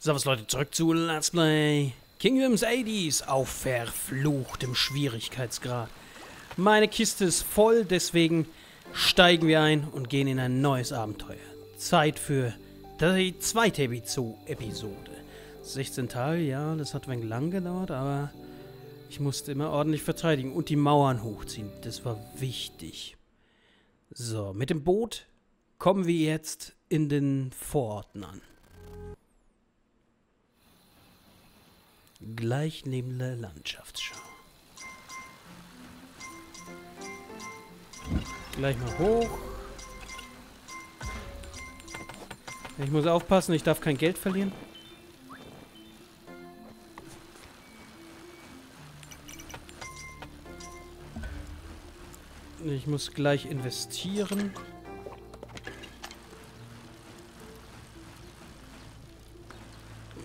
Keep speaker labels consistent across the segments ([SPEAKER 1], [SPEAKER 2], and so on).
[SPEAKER 1] Servus Leute, zurück zu Let's Play Kingdoms 80s auf verfluchtem Schwierigkeitsgrad. Meine Kiste ist voll, deswegen steigen wir ein und gehen in ein neues Abenteuer. Zeit für die zweite Episode. 16 Tage, ja, das hat wenig lang gedauert, aber ich musste immer ordentlich verteidigen und die Mauern hochziehen. Das war wichtig. So, mit dem Boot kommen wir jetzt in den Vororten an. Gleich neben der Landschaftsschau. Gleich mal hoch. Ich muss aufpassen, ich darf kein Geld verlieren. Ich muss gleich investieren.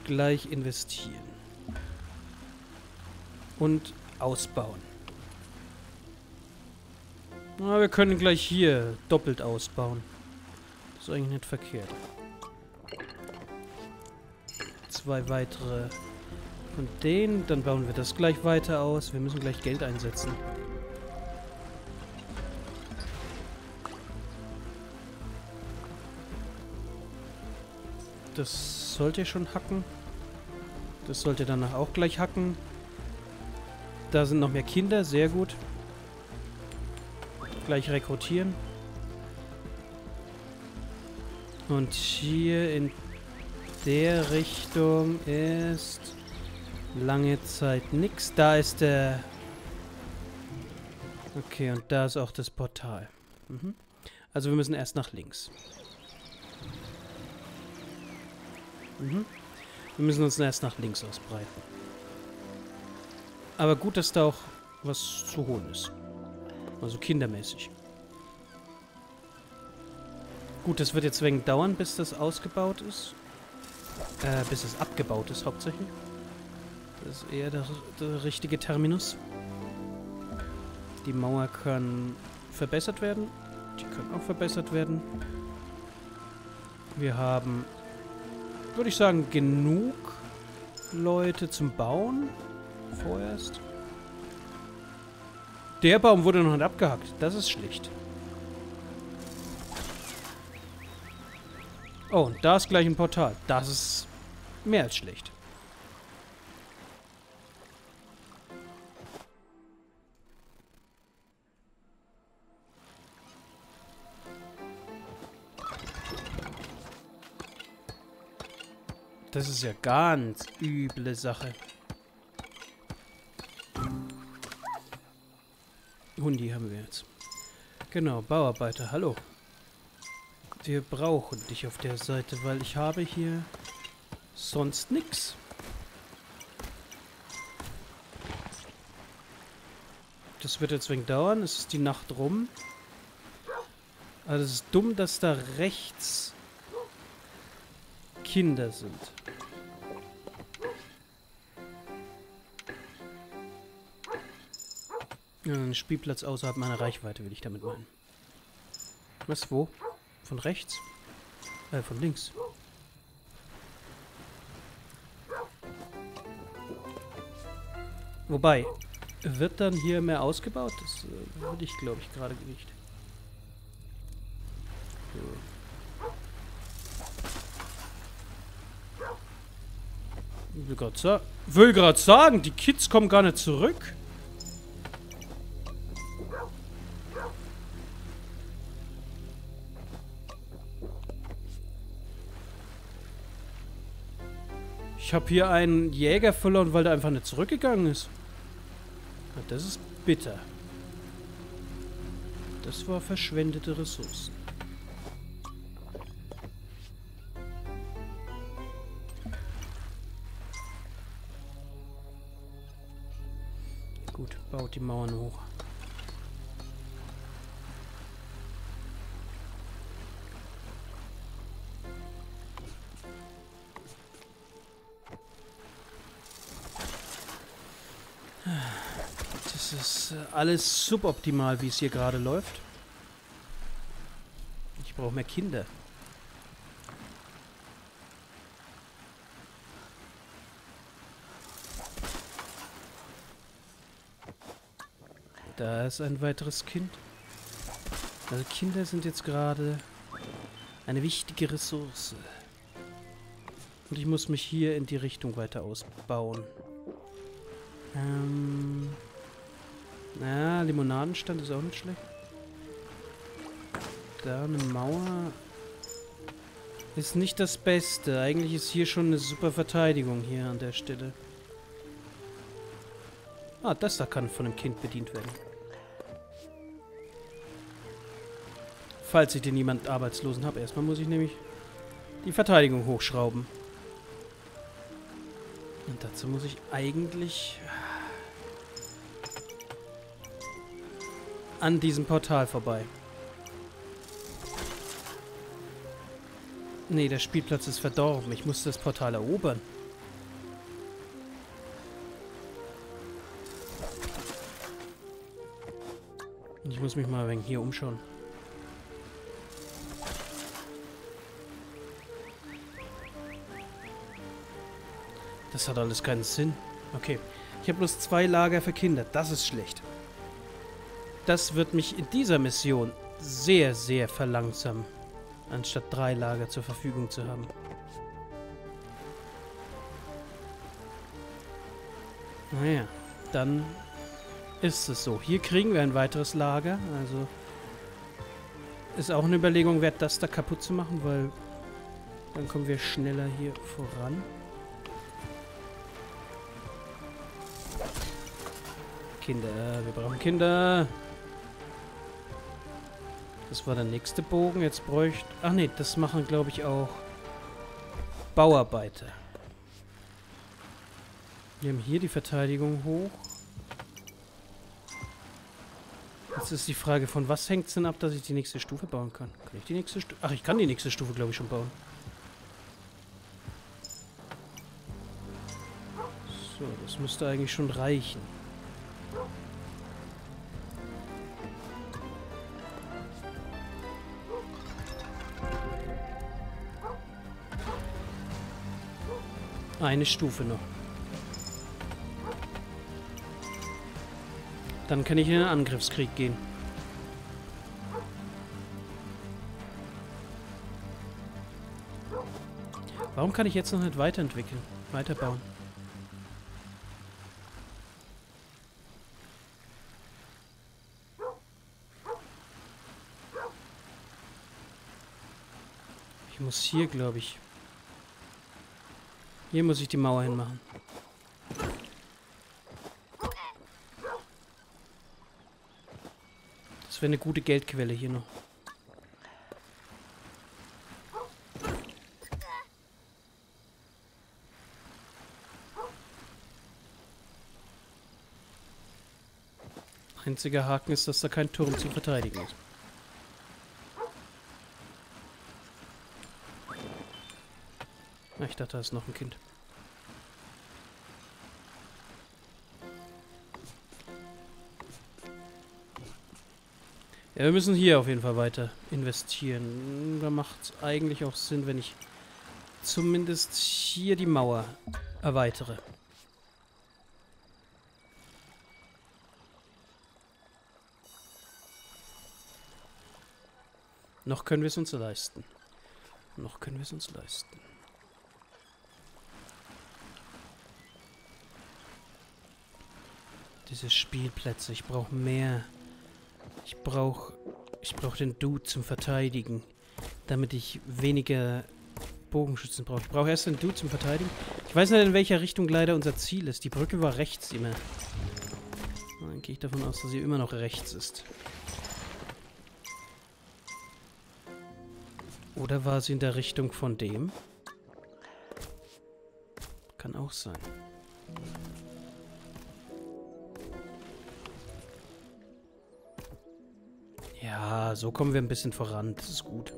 [SPEAKER 1] Gleich investieren und ausbauen. Na, wir können gleich hier doppelt ausbauen. Das ist eigentlich nicht verkehrt. Zwei weitere von denen. Dann bauen wir das gleich weiter aus. Wir müssen gleich Geld einsetzen. Das sollte schon hacken. Das sollte danach auch gleich hacken. Da sind noch mehr Kinder, sehr gut. Gleich rekrutieren. Und hier in der Richtung ist lange Zeit nichts. Da ist der... Okay, und da ist auch das Portal. Mhm. Also wir müssen erst nach links. Mhm. Wir müssen uns erst nach links ausbreiten. Aber gut, dass da auch was zu holen ist. Also kindermäßig. Gut, das wird jetzt wegen dauern, bis das ausgebaut ist. Äh, bis es abgebaut ist, hauptsächlich. Das ist eher der, der richtige Terminus. Die Mauer kann verbessert werden. Die können auch verbessert werden. Wir haben, würde ich sagen, genug Leute zum Bauen vorerst. Der Baum wurde noch nicht abgehackt. Das ist schlicht. Oh, und da ist gleich ein Portal. Das ist mehr als schlecht. Das ist ja ganz üble Sache. Hundi haben wir jetzt. Genau, Bauarbeiter, hallo. Wir brauchen dich auf der Seite, weil ich habe hier sonst nichts. Das wird jetzt wegen dauern. Es ist die Nacht rum. Also es ist dumm, dass da rechts Kinder sind. Ja, ein Spielplatz außerhalb meiner Reichweite will ich damit meinen. Was, wo? Von rechts? Äh, von links. Wobei, wird dann hier mehr ausgebaut? Das äh, würde ich, glaube ich, gerade nicht. So. Will gerade sagen, die Kids kommen gar nicht zurück. Ich habe hier einen Jäger verloren, weil der einfach nicht zurückgegangen ist. Das ist bitter. Das war verschwendete Ressourcen. Gut, baut die Mauern hoch. alles suboptimal, wie es hier gerade läuft. Ich brauche mehr Kinder. Da ist ein weiteres Kind. Also Kinder sind jetzt gerade eine wichtige Ressource. Und ich muss mich hier in die Richtung weiter ausbauen. Ähm... Na, Limonadenstand ist auch nicht schlecht. Da eine Mauer ist nicht das Beste. Eigentlich ist hier schon eine super Verteidigung hier an der Stelle. Ah, das da kann von einem Kind bedient werden. Falls ich den niemand Arbeitslosen habe. Erstmal muss ich nämlich die Verteidigung hochschrauben. Und dazu muss ich eigentlich an diesem Portal vorbei. Nee, der Spielplatz ist verdorben. Ich muss das Portal erobern. Ich muss mich mal ein wenig hier umschauen. Das hat alles keinen Sinn. Okay. Ich habe bloß zwei Lager für Kinder. Das ist schlecht. Das wird mich in dieser Mission sehr, sehr verlangsamen, anstatt drei Lager zur Verfügung zu haben. Naja, dann ist es so. Hier kriegen wir ein weiteres Lager, also ist auch eine Überlegung wert, das da kaputt zu machen, weil dann kommen wir schneller hier voran. Kinder, wir brauchen Kinder. Das war der nächste Bogen. Jetzt bräuchte... Ach nee, das machen, glaube ich, auch Bauarbeiter. Wir haben hier die Verteidigung hoch. Jetzt ist die Frage, von was hängt es denn ab, dass ich die nächste Stufe bauen kann? Kann ich die nächste Stufe... Ach, ich kann die nächste Stufe, glaube ich, schon bauen. So, das müsste eigentlich schon reichen. Eine Stufe noch. Dann kann ich in den Angriffskrieg gehen. Warum kann ich jetzt noch nicht weiterentwickeln? Weiterbauen? Ich muss hier, glaube ich, hier muss ich die Mauer hinmachen. Das wäre eine gute Geldquelle hier noch. Einziger Haken ist, dass da kein Turm zu verteidigen ist. Ich dachte, da ist noch ein Kind. Ja, wir müssen hier auf jeden Fall weiter investieren. Da macht es eigentlich auch Sinn, wenn ich zumindest hier die Mauer erweitere. Noch können wir es uns leisten. Noch können wir es uns leisten. Diese Spielplätze. Ich brauche mehr. Ich brauche... Ich brauche den Dude zum Verteidigen. Damit ich weniger Bogenschützen brauche. Ich brauche erst den Dude zum Verteidigen. Ich weiß nicht, in welcher Richtung leider unser Ziel ist. Die Brücke war rechts immer. Dann gehe ich davon aus, dass sie immer noch rechts ist. Oder war sie in der Richtung von dem? Kann auch sein. So kommen wir ein bisschen voran. Das ist gut.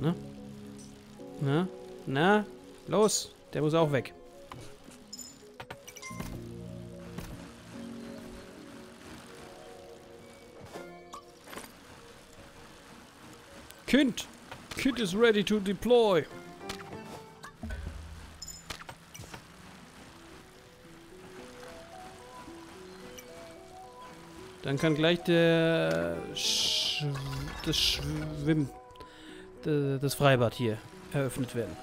[SPEAKER 1] Na? Na? Na? Los! Der muss auch weg. Kind! Kind is ready to deploy. Dann kann gleich der Sch das Schwimm das Freibad hier eröffnet werden.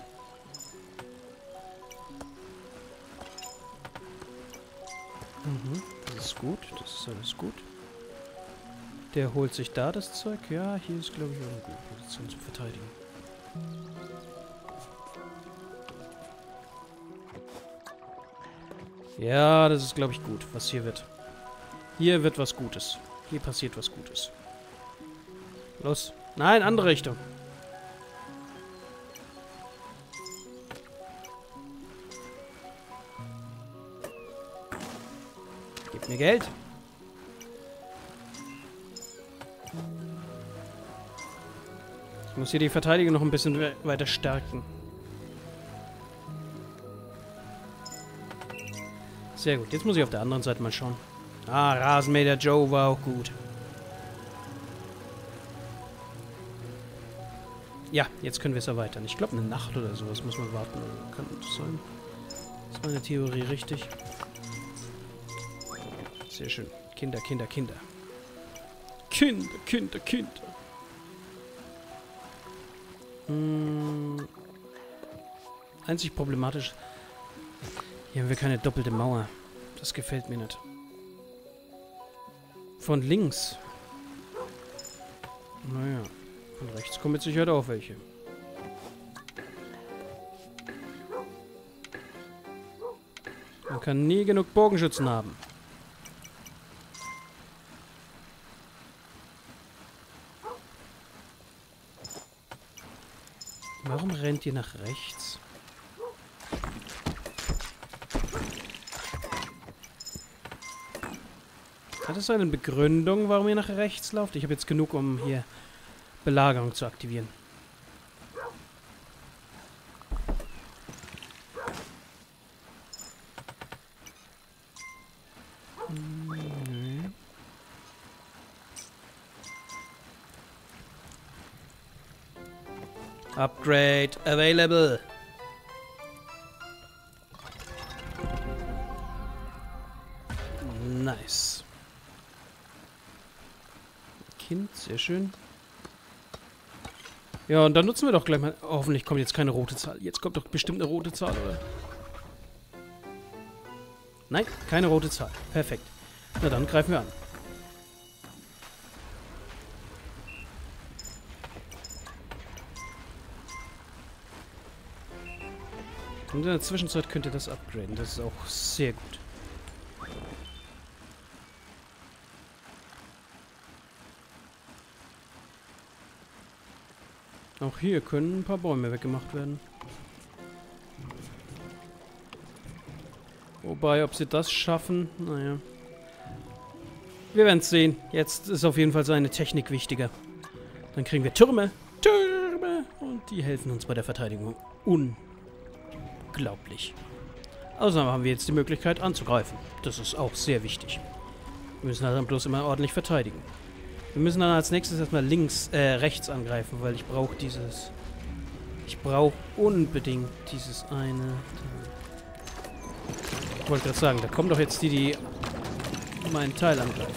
[SPEAKER 1] Mhm, das ist gut, das ist alles gut. Der holt sich da das Zeug. Ja, hier ist glaube ich auch eine gute Position zu verteidigen. Ja, das ist glaube ich gut, was hier wird. Hier wird was Gutes. Hier passiert was Gutes. Los. Nein, andere Richtung. Gib mir Geld. Ich muss hier die Verteidigung noch ein bisschen weiter stärken. Sehr gut. Jetzt muss ich auf der anderen Seite mal schauen. Ah, Rasenmäher Joe war auch gut. Ja, jetzt können wir es erweitern. Ich glaube, eine Nacht oder sowas muss man warten. Kann das sein? Ist meine Theorie richtig? Sehr schön. Kinder, Kinder, Kinder. Kinder, Kinder, Kinder. Hm. Einzig problematisch. Hier haben wir keine doppelte Mauer. Das gefällt mir nicht. Von links. Naja. Von rechts kommen mit Sicherheit auch welche. Man kann nie genug Bogenschützen haben. Warum rennt ihr nach rechts? Hat es eine Begründung, warum ihr nach rechts lauft? Ich habe jetzt genug, um hier Belagerung zu aktivieren. Mhm. Upgrade available. Schön. Ja, und dann nutzen wir doch gleich mal... Hoffentlich kommt jetzt keine rote Zahl. Jetzt kommt doch bestimmt eine rote Zahl, oder? Nein, keine rote Zahl. Perfekt. Na dann greifen wir an. Und in der Zwischenzeit könnt ihr das upgraden. Das ist auch sehr gut. Auch hier können ein paar Bäume weggemacht werden. Wobei, ob sie das schaffen, naja. Wir werden es sehen. Jetzt ist auf jeden Fall seine Technik wichtiger. Dann kriegen wir Türme. Türme! Und die helfen uns bei der Verteidigung. Unglaublich. Außerdem haben wir jetzt die Möglichkeit anzugreifen. Das ist auch sehr wichtig. Wir müssen halt dann bloß immer ordentlich verteidigen. Wir müssen dann als nächstes erstmal links, äh, rechts angreifen, weil ich brauche dieses... Ich brauche unbedingt dieses eine... Ich wollte gerade sagen, da kommen doch jetzt die, die meinen Teil angreifen.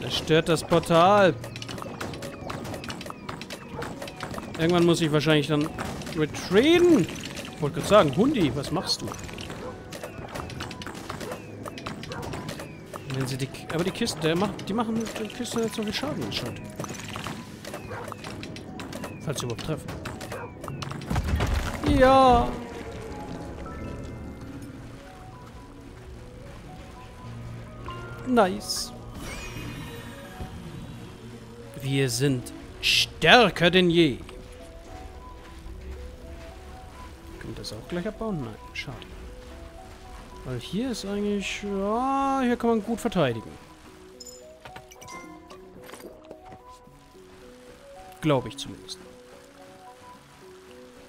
[SPEAKER 1] Zerstört das Portal. Irgendwann muss ich wahrscheinlich dann retreaten. Ich wollte gerade sagen, Hundi, was machst du? Wenn sie die, aber die Kisten, der macht, die machen die Kiste nicht so viel Schaden anscheinend. Falls sie überhaupt treffen. Ja. Nice. Wir sind stärker denn je. Auch gleich abbauen? Nein, schade. Weil hier ist eigentlich... Ja, hier kann man gut verteidigen. Glaube ich zumindest.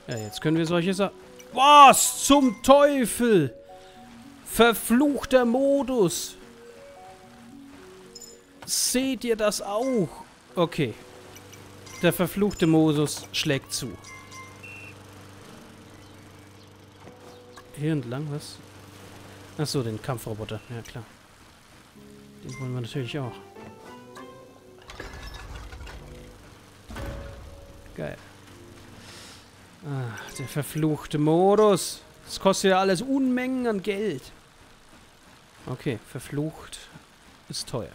[SPEAKER 1] Ja, jetzt können wir solche Sachen... Was zum Teufel? Verfluchter Modus. Seht ihr das auch? Okay. Der verfluchte Moses schlägt zu. Hier entlang, was? Achso, den Kampfroboter. Ja, klar. Den wollen wir natürlich auch. Geil. Ah, der verfluchte Modus. Das kostet ja alles Unmengen an Geld. Okay, verflucht ist teuer.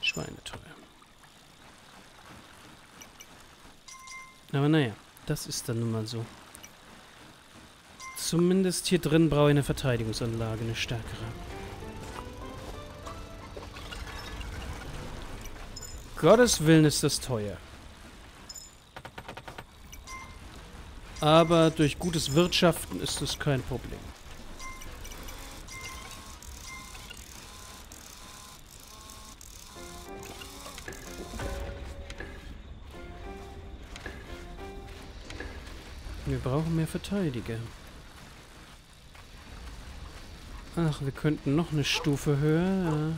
[SPEAKER 1] Schweineteuer. Aber naja, das ist dann nun mal so. Zumindest hier drin brauche ich eine Verteidigungsanlage, eine stärkere. Gottes Willen ist das teuer. Aber durch gutes Wirtschaften ist es kein Problem. Brauchen mehr Verteidiger. Ach, wir könnten noch eine Stufe höher.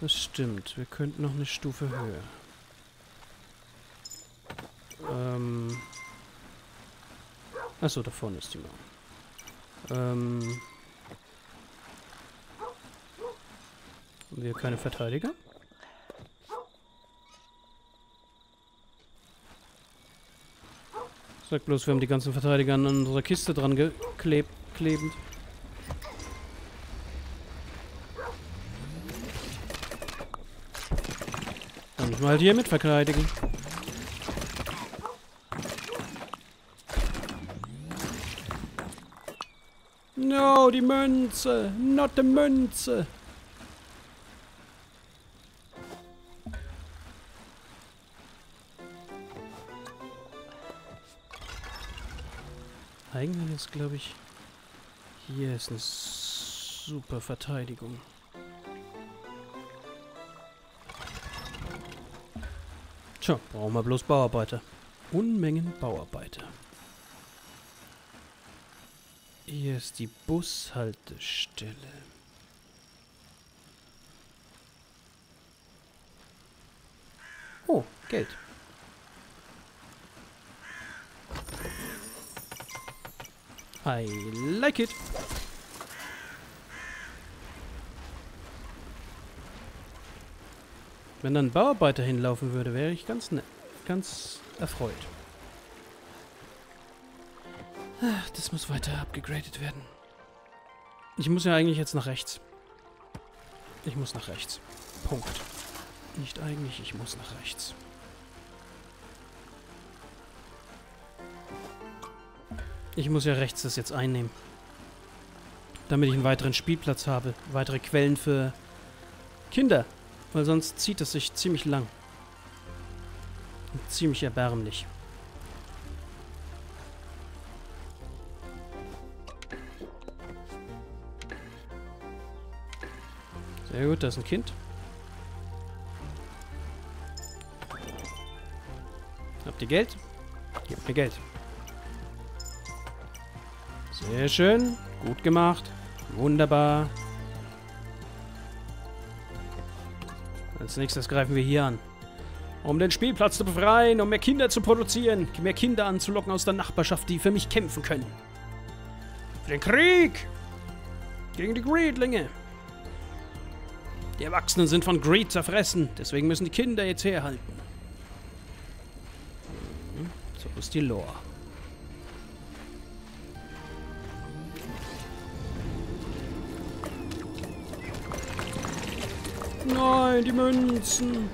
[SPEAKER 1] Das stimmt. Wir könnten noch eine Stufe höher. Ähm. Achso, da vorne ist die Mauer. Ähm. Haben wir keine Verteidiger? Sag bloß, wir haben die ganzen Verteidiger an unserer Kiste dran geklebt, klebend. Dann müssen wir halt hier mit verteidigen. No, die Münze! Not the Münze! Eigentlich ist, glaube ich, hier ist eine super Verteidigung. Tja, brauchen wir bloß Bauarbeiter. Unmengen Bauarbeiter. Hier ist die Bushaltestelle. Oh, Geld. I like it. Wenn dann ein Bauarbeiter hinlaufen würde, wäre ich ganz, ne ganz erfreut. Ach, das muss weiter abgegradet werden. Ich muss ja eigentlich jetzt nach rechts. Ich muss nach rechts. Punkt. Nicht eigentlich, ich muss nach rechts. Ich muss ja rechts das jetzt einnehmen. Damit ich einen weiteren Spielplatz habe. Weitere Quellen für Kinder. Weil sonst zieht es sich ziemlich lang. Und ziemlich erbärmlich. Sehr gut, da ist ein Kind. Habt ihr Geld? Gebt mir Geld. Sehr schön. Gut gemacht. Wunderbar. Als nächstes greifen wir hier an. Um den Spielplatz zu befreien, um mehr Kinder zu produzieren, mehr Kinder anzulocken aus der Nachbarschaft, die für mich kämpfen können. Für den Krieg! Gegen die Greedlinge! Die Erwachsenen sind von Greed zerfressen, deswegen müssen die Kinder jetzt herhalten. Hm, so ist die Lore. Nein, die Münzen.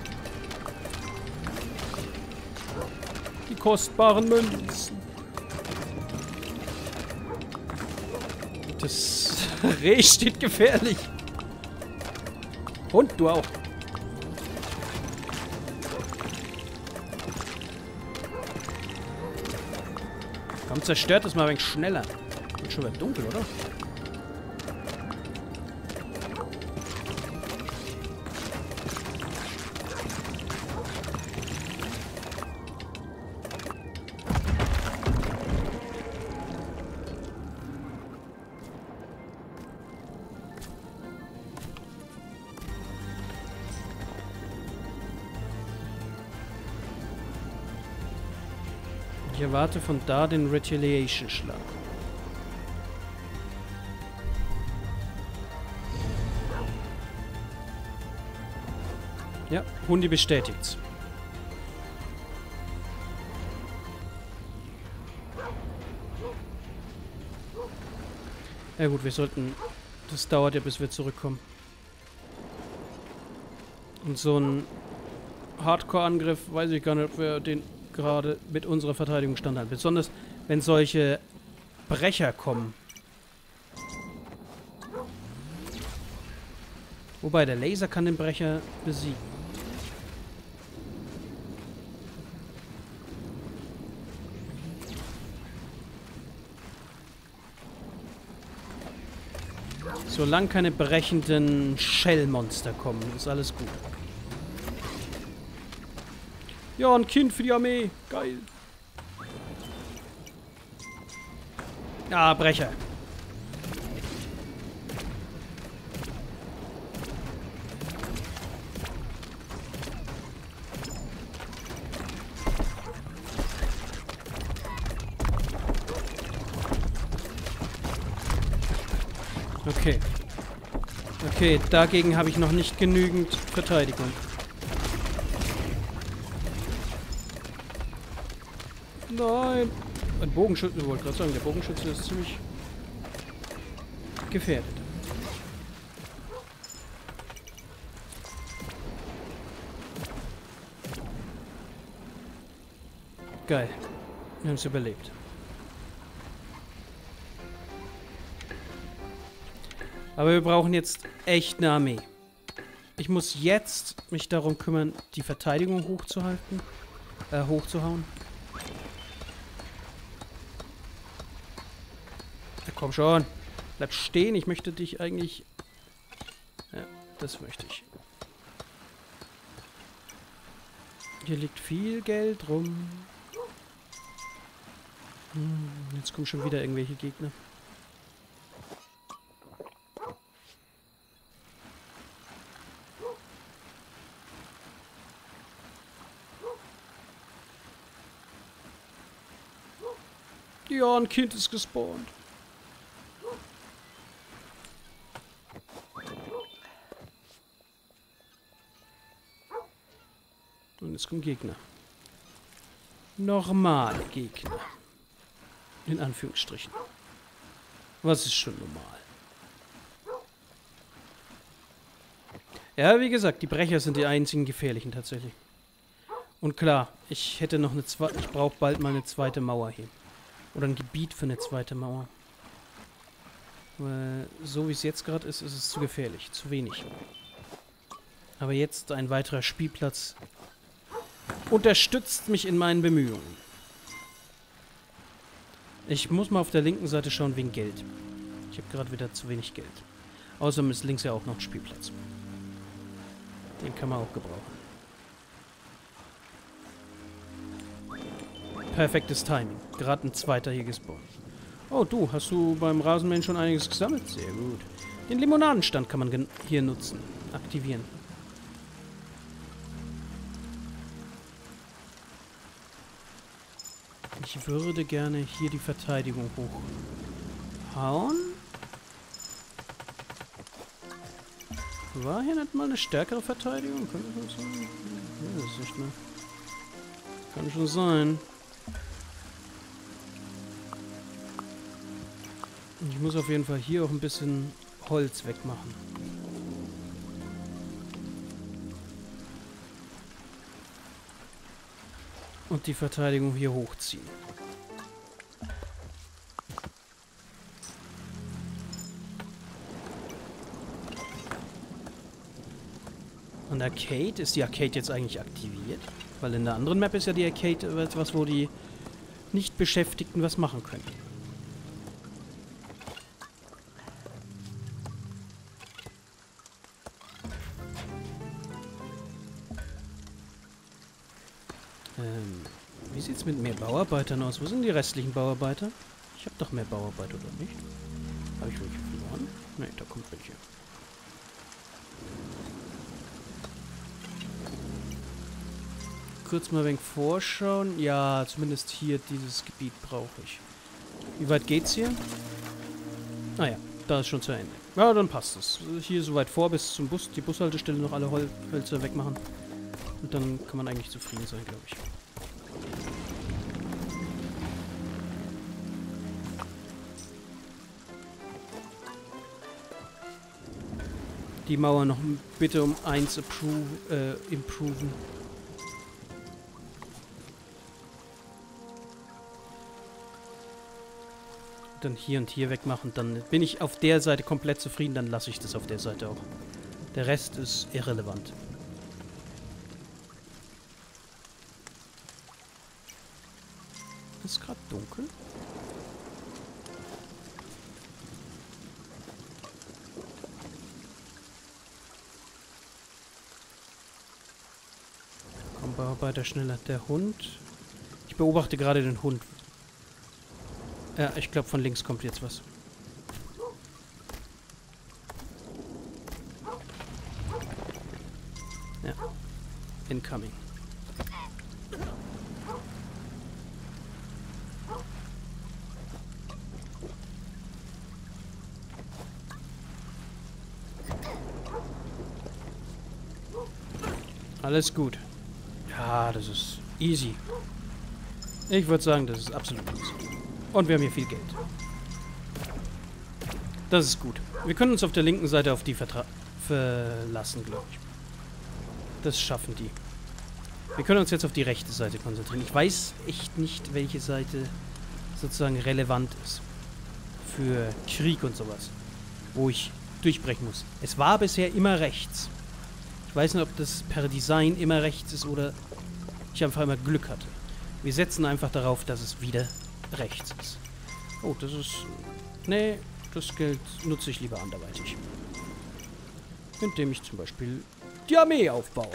[SPEAKER 1] Die kostbaren Münzen. Das Reh steht gefährlich. Und du auch. Komm, zerstört das mal ein wenig schneller. Wird schon wieder dunkel, oder? Erwarte von da den Retaliation-Schlag. Ja, Hundi bestätigt's. Ja gut, wir sollten... Das dauert ja, bis wir zurückkommen. Und so ein Hardcore-Angriff, weiß ich gar nicht, ob wir den gerade mit unserer Verteidigung standhalten. Besonders, wenn solche Brecher kommen. Wobei, der Laser kann den Brecher besiegen. Solange keine brechenden Shell-Monster kommen, ist alles gut. Ja, ein Kind für die Armee. Geil. Ah, Brecher. Okay. Okay, dagegen habe ich noch nicht genügend Verteidigung. Nein! Ein Bogenschütze, wollte gerade sagen, der Bogenschütze ist ziemlich gefährdet. Geil. Wir haben es überlebt. Aber wir brauchen jetzt echt eine Armee. Ich muss jetzt mich darum kümmern, die Verteidigung hochzuhalten. Äh, hochzuhauen. Komm schon. Bleib stehen. Ich möchte dich eigentlich... Ja, das möchte ich. Hier liegt viel Geld rum. Hm, jetzt kommen schon wieder irgendwelche Gegner. Ja, ein Kind ist gespawnt. Jetzt kommen Gegner. Normale Gegner. In Anführungsstrichen. Was ist schon normal? Ja, wie gesagt, die Brecher sind die einzigen gefährlichen tatsächlich. Und klar, ich hätte noch eine zweite, ich brauche bald mal eine zweite Mauer hier. Oder ein Gebiet für eine zweite Mauer. Weil so wie es jetzt gerade ist, ist es zu gefährlich. Zu wenig. Aber jetzt ein weiterer Spielplatz unterstützt mich in meinen Bemühungen. Ich muss mal auf der linken Seite schauen wegen Geld. Ich habe gerade wieder zu wenig Geld. Außerdem ist links ja auch noch ein Spielplatz. Den kann man auch gebrauchen. Perfektes Timing. Gerade ein zweiter hier gespawnt. Oh, du, hast du beim Rasenmähen schon einiges gesammelt? Sehr gut. Den Limonadenstand kann man hier nutzen. Aktivieren. Ich würde gerne hier die Verteidigung hochhauen. War hier nicht mal eine stärkere Verteidigung? Könnte das sein? Ja, das ist nicht mehr. Kann schon sein. Ich muss auf jeden Fall hier auch ein bisschen Holz wegmachen. Und die Verteidigung hier hochziehen. Und Arcade, ist die Arcade jetzt eigentlich aktiviert? Weil in der anderen Map ist ja die Arcade etwas, wo die Nicht-Beschäftigten was machen können. Ähm, wie sieht's mit mehr Bauarbeitern aus? Wo sind die restlichen Bauarbeiter? Ich habe doch mehr Bauarbeiter, oder nicht? Habe ich welche verloren? Ne, da kommt welche. Kurz mal ein wenig vorschauen. Ja, zumindest hier dieses Gebiet brauche ich. Wie weit geht's hier? Ah da ist schon zu Ende. Ja, dann passt es. Hier so weit vor bis zum Bus, die Bushaltestelle noch alle Hol Hölzer wegmachen. Und dann kann man eigentlich zufrieden sein, glaube ich. Die Mauer noch bitte um eins äh, improven. Dann hier und hier wegmachen, dann bin ich auf der Seite komplett zufrieden, dann lasse ich das auf der Seite auch. Der Rest ist irrelevant. Ist gerade dunkel? Komm, Bauarbeiter schneller. Der Hund. Ich beobachte gerade den Hund. Ja, ich glaube, von links kommt jetzt was. Ja. Incoming. Alles gut. Ja, das ist easy. Ich würde sagen, das ist absolut easy. Und wir haben hier viel Geld. Das ist gut. Wir können uns auf der linken Seite auf die verlassen, glaube ich. Das schaffen die. Wir können uns jetzt auf die rechte Seite konzentrieren. Ich weiß echt nicht, welche Seite sozusagen relevant ist. Für Krieg und sowas. Wo ich durchbrechen muss. Es war bisher immer rechts. Ich weiß nicht, ob das per Design immer rechts ist oder ich einfach immer Glück hatte. Wir setzen einfach darauf, dass es wieder rechts ist. Oh, das ist... Nee, das Geld nutze ich lieber anderweitig. Indem ich zum Beispiel die Armee aufbaue.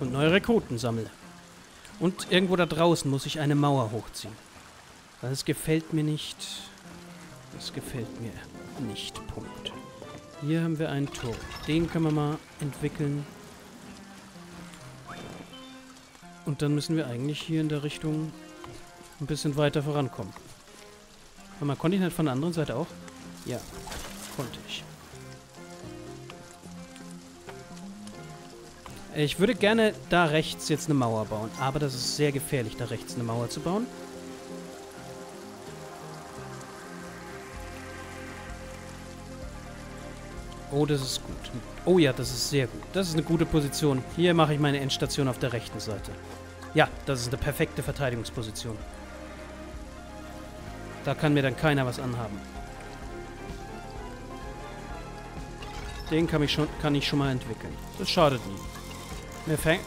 [SPEAKER 1] Und neue Rekruten sammle. Und irgendwo da draußen muss ich eine Mauer hochziehen. Das gefällt mir nicht. Das gefällt mir nicht. Punkt. Hier haben wir einen Turm. Den können wir mal entwickeln. Und dann müssen wir eigentlich hier in der Richtung ein bisschen weiter vorankommen. Warte mal, konnte ich nicht von der anderen Seite auch? Ja, konnte ich. Ich würde gerne da rechts jetzt eine Mauer bauen, aber das ist sehr gefährlich, da rechts eine Mauer zu bauen. Oh, das ist gut. Oh ja, das ist sehr gut. Das ist eine gute Position. Hier mache ich meine Endstation auf der rechten Seite. Ja, das ist eine perfekte Verteidigungsposition. Da kann mir dann keiner was anhaben. Den kann ich schon, kann ich schon mal entwickeln. Das schadet nie. Mehr, Fäng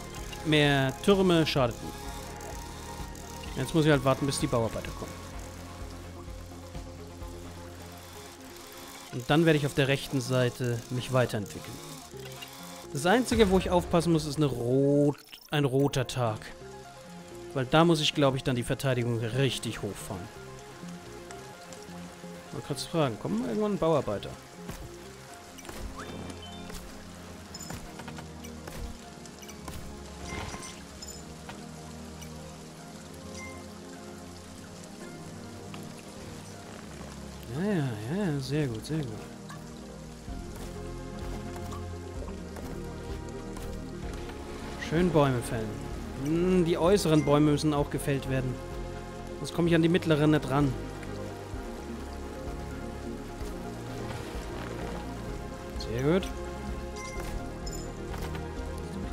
[SPEAKER 1] mehr Türme schadet nie. Jetzt muss ich halt warten, bis die Bauarbeiter kommen. Und dann werde ich auf der rechten Seite mich weiterentwickeln. Das Einzige, wo ich aufpassen muss, ist rot, ein roter Tag. Weil da muss ich, glaube ich, dann die Verteidigung richtig hochfahren. Mal kurz fragen, kommen irgendwann Bauarbeiter? Sehr gut, sehr gut. Schön Bäume fällen. Hm, die äußeren Bäume müssen auch gefällt werden. Sonst komme ich an die mittleren nicht ran. Sehr gut.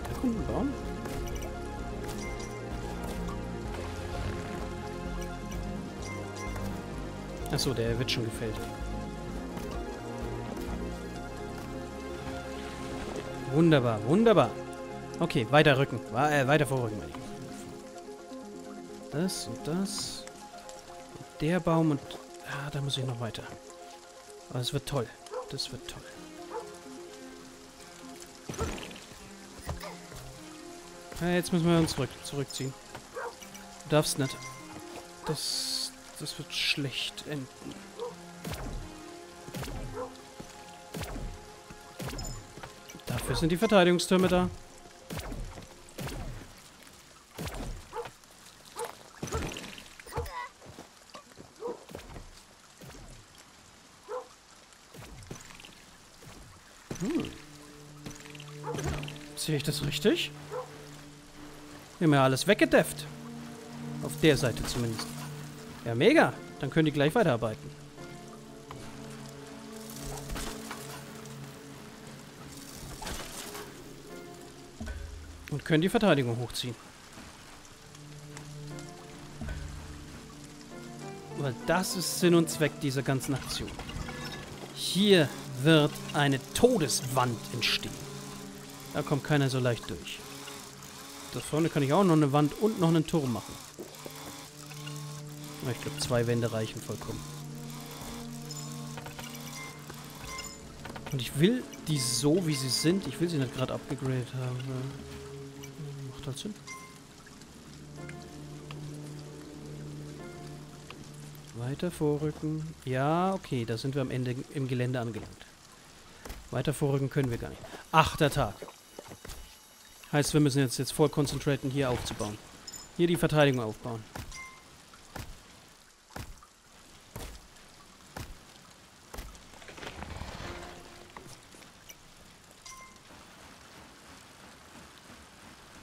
[SPEAKER 1] Da kommt ein Baum. Achso, der wird schon gefällt. Wunderbar, wunderbar. Okay, weiter rücken. Äh, weiter vorrücken. Das und das. Und der Baum und... Ah, da muss ich noch weiter. Aber es wird toll. Das wird toll. Ja, jetzt müssen wir uns zurück, zurückziehen. Du darfst nicht. Das, das wird schlecht enden. Dafür sind die Verteidigungstürme da. Hm. Sehe ich das richtig? Wir haben ja alles weggedefft. Auf der Seite zumindest. Ja, mega. Dann können die gleich weiterarbeiten. Können die Verteidigung hochziehen. Weil das ist Sinn und Zweck dieser ganzen Aktion. Hier wird eine Todeswand entstehen. Da kommt keiner so leicht durch. Da vorne kann ich auch noch eine Wand und noch einen Turm machen. Ich glaube, zwei Wände reichen vollkommen. Und ich will die so, wie sie sind, ich will sie nicht gerade abgegradet haben. Sinn. Weiter vorrücken. Ja, okay, da sind wir am Ende im Gelände angelangt. Weiter vorrücken können wir gar nicht. Achter Tag. Heißt, wir müssen jetzt, jetzt voll konzentrieren, hier aufzubauen. Hier die Verteidigung aufbauen.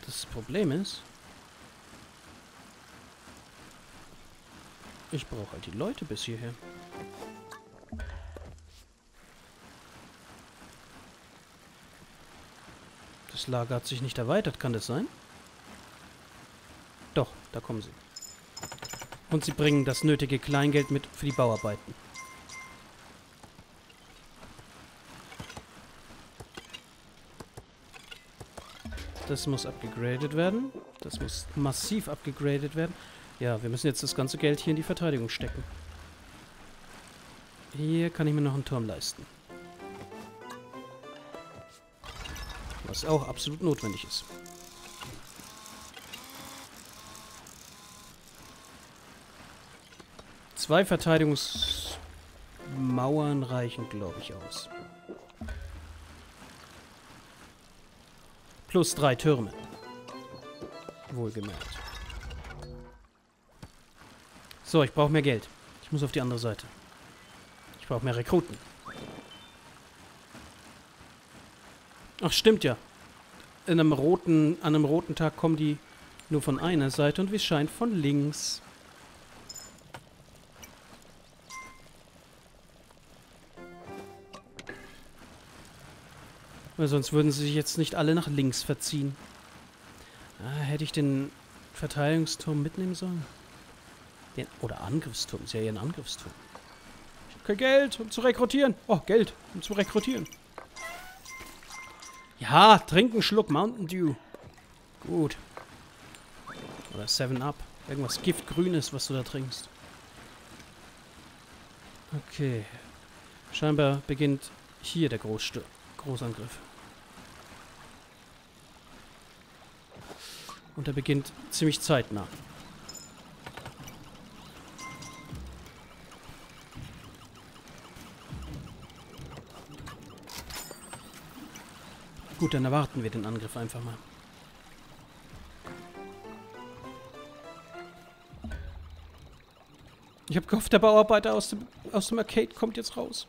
[SPEAKER 1] Das Problem ist, ich brauche halt die Leute bis hierher. Das Lager hat sich nicht erweitert, kann das sein? Doch, da kommen sie. Und sie bringen das nötige Kleingeld mit für die Bauarbeiten. Das muss abgegradet werden. Das muss massiv abgegradet werden. Ja, wir müssen jetzt das ganze Geld hier in die Verteidigung stecken. Hier kann ich mir noch einen Turm leisten. Was auch absolut notwendig ist. Zwei Verteidigungsmauern reichen, glaube ich, aus. Plus drei Türme. Wohlgemerkt. So, ich brauche mehr Geld. Ich muss auf die andere Seite. Ich brauche mehr Rekruten. Ach, stimmt ja. In einem roten, an einem roten Tag kommen die nur von einer Seite und wie es scheint von links. Weil sonst würden sie sich jetzt nicht alle nach links verziehen. Ah, hätte ich den Verteidigungsturm mitnehmen sollen? Den, oder Angriffsturm. Ist ja eher ein Angriffsturm. Ich habe kein Geld, um zu rekrutieren. Oh, Geld, um zu rekrutieren. Ja, trink einen Schluck Mountain Dew. Gut. Oder 7-Up. Irgendwas Giftgrünes, was du da trinkst. Okay. Scheinbar beginnt hier der Großstür Großangriff. Und er beginnt ziemlich zeitnah. Gut, dann erwarten wir den Angriff einfach mal. Ich habe gehofft, der Bauarbeiter aus dem, aus dem Arcade kommt jetzt raus.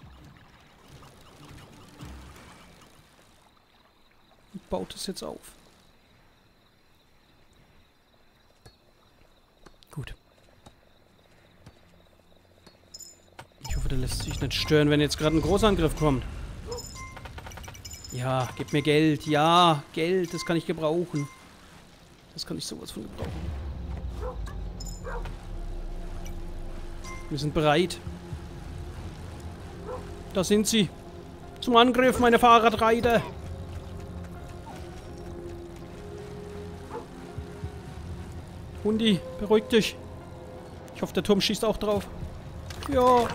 [SPEAKER 1] Und baut es jetzt auf. Gut. Ich hoffe, der lässt sich nicht stören, wenn jetzt gerade ein Großangriff kommt. Ja, gib mir Geld. Ja, Geld, das kann ich gebrauchen. Das kann ich sowas von gebrauchen. Wir sind bereit. Da sind sie. Zum Angriff, meine Fahrradreiter. Hundi, beruhig dich. Ich hoffe, der Turm schießt auch drauf. Ja.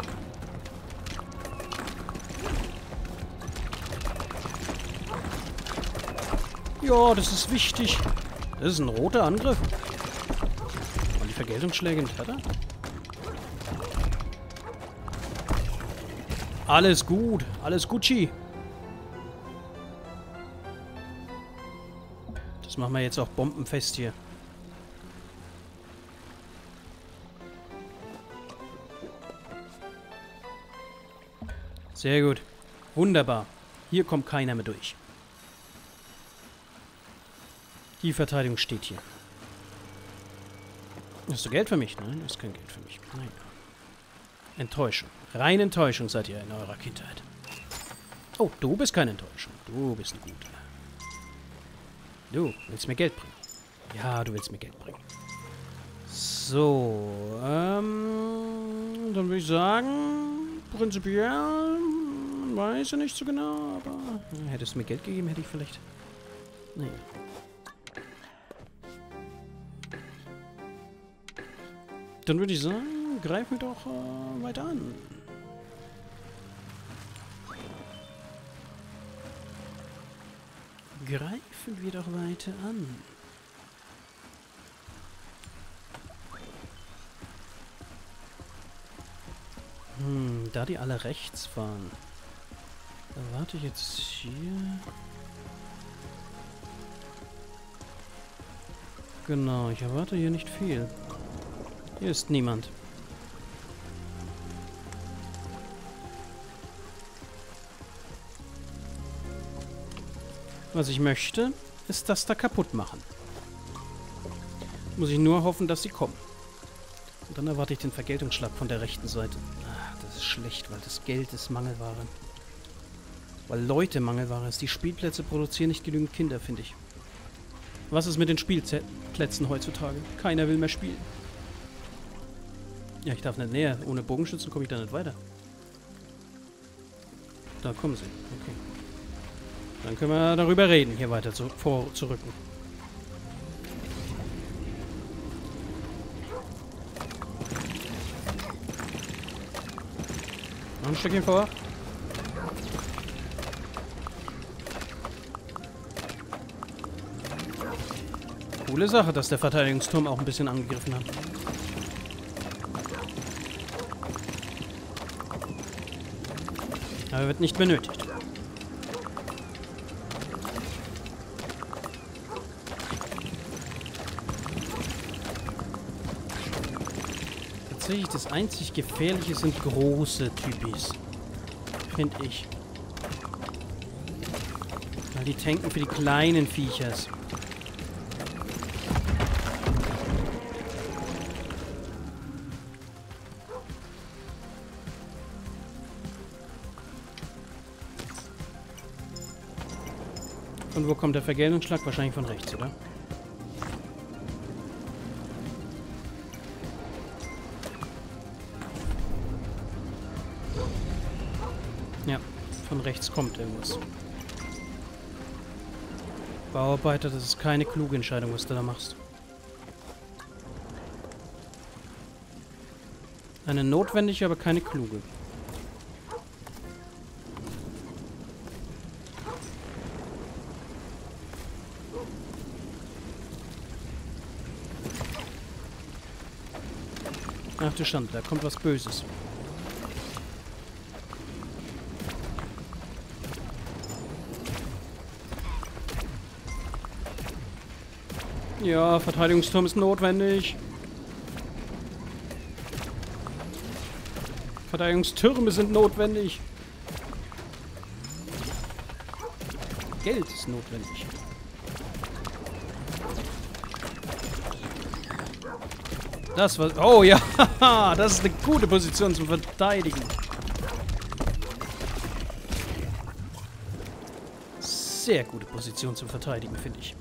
[SPEAKER 1] Ja, das ist wichtig. Das ist ein roter Angriff. Und die Vergeltungsschläge nicht, hat er? Alles gut. Alles Gucci. Das machen wir jetzt auch bombenfest hier. Sehr gut. Wunderbar. Hier kommt keiner mehr durch. Die Verteidigung steht hier. Hast du Geld für mich? Nein, das ist kein Geld für mich. Nein. Enttäuschung. Rein Enttäuschung seid ihr in eurer Kindheit. Oh, du bist keine Enttäuschung. Du bist ein Guter. Du willst mir Geld bringen. Ja, du willst mir Geld bringen. So, ähm, dann würde ich sagen, prinzipiell, weiß ich nicht so genau, aber hättest du mir Geld gegeben, hätte ich vielleicht, nee. Dann würde ich sagen, greif mir doch äh, weiter an. Greifen wir doch weiter an. Hm, da die alle rechts fahren. Erwarte ich jetzt hier... Genau, ich erwarte hier nicht viel. Hier ist niemand. Was ich möchte, ist das da kaputt machen. Muss ich nur hoffen, dass sie kommen. Und dann erwarte ich den Vergeltungsschlag von der rechten Seite. Ach, das ist schlecht, weil das Geld ist Mangelware. Weil Leute Mangelware ist. Die Spielplätze produzieren nicht genügend Kinder, finde ich. Was ist mit den Spielplätzen heutzutage? Keiner will mehr spielen. Ja, ich darf nicht näher. Ohne Bogenschützen komme ich da nicht weiter. Da kommen sie. Okay. Dann können wir darüber reden, hier weiter zu, vorzurücken. Noch ein Stückchen vor. Coole Sache, dass der Verteidigungsturm auch ein bisschen angegriffen hat. Aber wird nicht benötigt. Tatsächlich das einzig Gefährliche sind große Typis. Finde ich. Weil die tanken für die kleinen Viechers. Von wo kommt der Vergeltungsschlag? Wahrscheinlich von rechts, oder? Ja, von rechts kommt irgendwas. Bauarbeiter, das ist keine kluge Entscheidung, was du da machst. Eine notwendige, aber keine kluge. Ach du Schande, da kommt was Böses. Ja, Verteidigungsturm ist notwendig. Verteidigungstürme sind notwendig. Geld ist notwendig. Das war... Oh ja, das ist eine gute Position zum Verteidigen. Sehr gute Position zum Verteidigen, finde ich.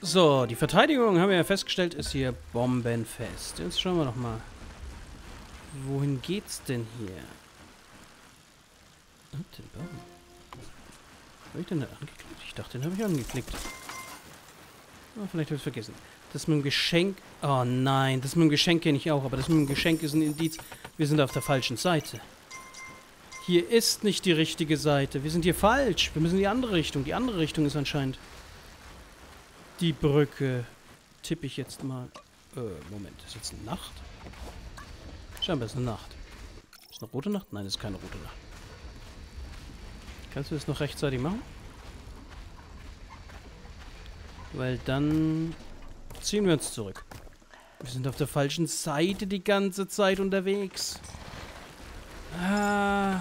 [SPEAKER 1] So, die Verteidigung, haben wir ja festgestellt, ist hier bombenfest. Jetzt schauen wir doch mal. Wohin geht's denn hier? Oh, den Baum. Habe ich den nicht angeklickt? Ich dachte, den habe ich angeklickt. Oh, vielleicht habe ich es vergessen. Das mit dem Geschenk... Oh nein, das mit dem Geschenk kenne ich auch, aber das mit dem Geschenk ist ein Indiz. Wir sind auf der falschen Seite. Hier ist nicht die richtige Seite. Wir sind hier falsch. Wir müssen in die andere Richtung. Die andere Richtung ist anscheinend die Brücke. Tippe ich jetzt mal. Äh, Moment. Ist jetzt eine Nacht? Scheinbar ist eine Nacht. Ist eine rote Nacht? Nein, ist keine rote Nacht. Kannst du das noch rechtzeitig machen? Weil dann ziehen wir uns zurück. Wir sind auf der falschen Seite die ganze Zeit unterwegs. Ah.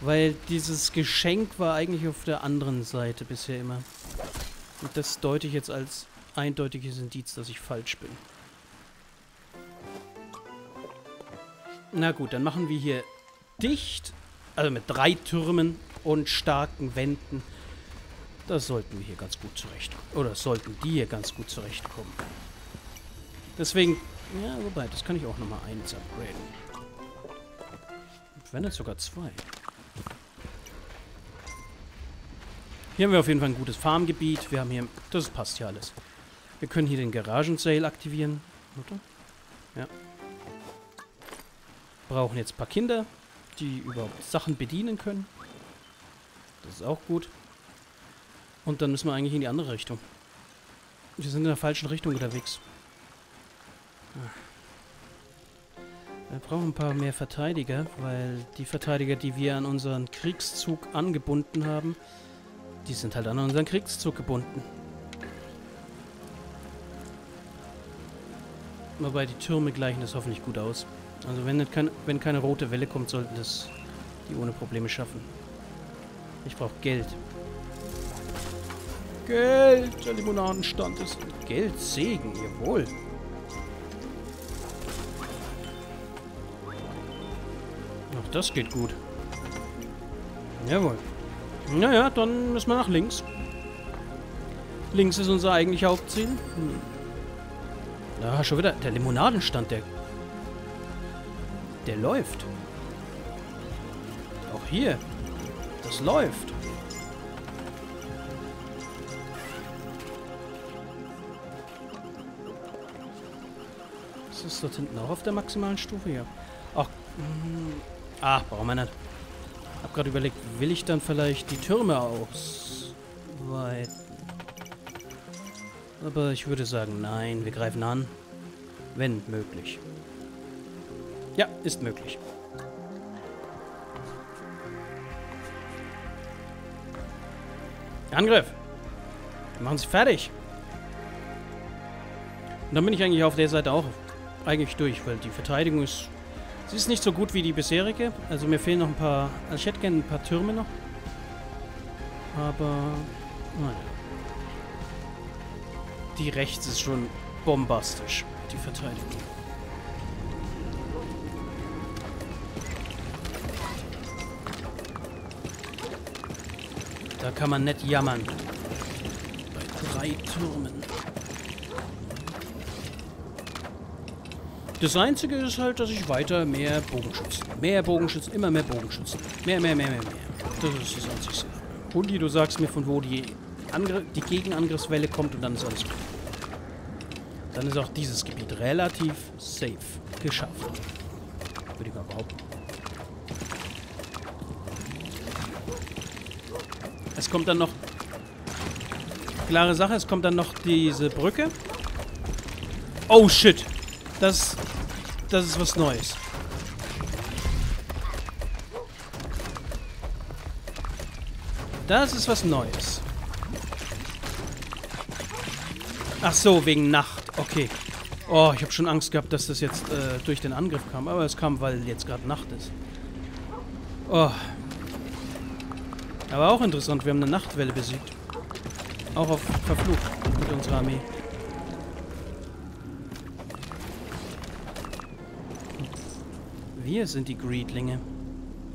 [SPEAKER 1] Weil dieses Geschenk war eigentlich auf der anderen Seite bisher immer. Und das deute ich jetzt als eindeutiges Indiz, dass ich falsch bin. Na gut, dann machen wir hier dicht. Also mit drei Türmen und starken Wänden. Das sollten wir hier ganz gut zurechtkommen. Oder sollten die hier ganz gut zurechtkommen. Deswegen, ja, wobei, das kann ich auch nochmal eins upgraden. Wenn nicht sogar zwei. Hier haben wir auf jeden Fall ein gutes Farmgebiet. Wir haben hier, das passt ja alles. Wir können hier den Garagen-Sale aktivieren. Oder? Ja. Brauchen jetzt ein paar Kinder, die überhaupt Sachen bedienen können. Das ist auch gut. Und dann müssen wir eigentlich in die andere Richtung. Wir sind in der falschen Richtung unterwegs. Wir brauchen ein paar mehr Verteidiger, weil die Verteidiger, die wir an unseren Kriegszug angebunden haben, die sind halt an unseren Kriegszug gebunden. Wobei die Türme gleichen das hoffentlich gut aus. Also wenn, kein, wenn keine rote Welle kommt, sollten das die ohne Probleme schaffen. Ich brauche Geld. Geld! Der Limonadenstand ist Geld, Segen, jawohl. Ach, das geht gut. Jawohl. Naja, dann müssen wir nach links. Links ist unser eigentlicher Hauptziel. Hm. Schon wieder. Der Limonadenstand, der... Der läuft. Auch hier. Das läuft. Das dort hinten auch auf der maximalen Stufe? Ja. Ach, hm. Ach, brauchen wir nicht. Hab gerade überlegt, will ich dann vielleicht die Türme ausweiten? Aber ich würde sagen, nein, wir greifen an. Wenn möglich. Ja, ist möglich. Angriff! Wir machen sie fertig. Und dann bin ich eigentlich auf der Seite auch eigentlich durch, weil die Verteidigung ist Sie ist nicht so gut wie die bisherige. Also mir fehlen noch ein paar... Also ich hätte gerne ein paar Türme noch. Aber... Naja. Die rechts ist schon bombastisch. Die Verteidigung. Da kann man nicht jammern. Bei drei Türmen. Das Einzige ist halt, dass ich weiter mehr Bogenschützen. Mehr Bogenschützen, immer mehr Bogenschützen. Mehr, mehr, mehr, mehr, mehr. Das ist das Einzige. Hundi, du sagst mir, von wo die, die Gegenangriffswelle kommt und dann ist alles gut. Dann ist auch dieses Gebiet relativ safe geschafft. Würde ich mal behaupten. Es kommt dann noch... Klare Sache, es kommt dann noch diese Brücke. Oh, shit. Das, das ist was Neues. Das ist was Neues. Ach so, wegen Nacht. Okay. Oh, ich habe schon Angst gehabt, dass das jetzt äh, durch den Angriff kam. Aber es kam, weil jetzt gerade Nacht ist. Oh. Aber auch interessant, wir haben eine Nachtwelle besiegt. Auch auf Verflucht mit unserer Armee. Wir sind die Greedlinge.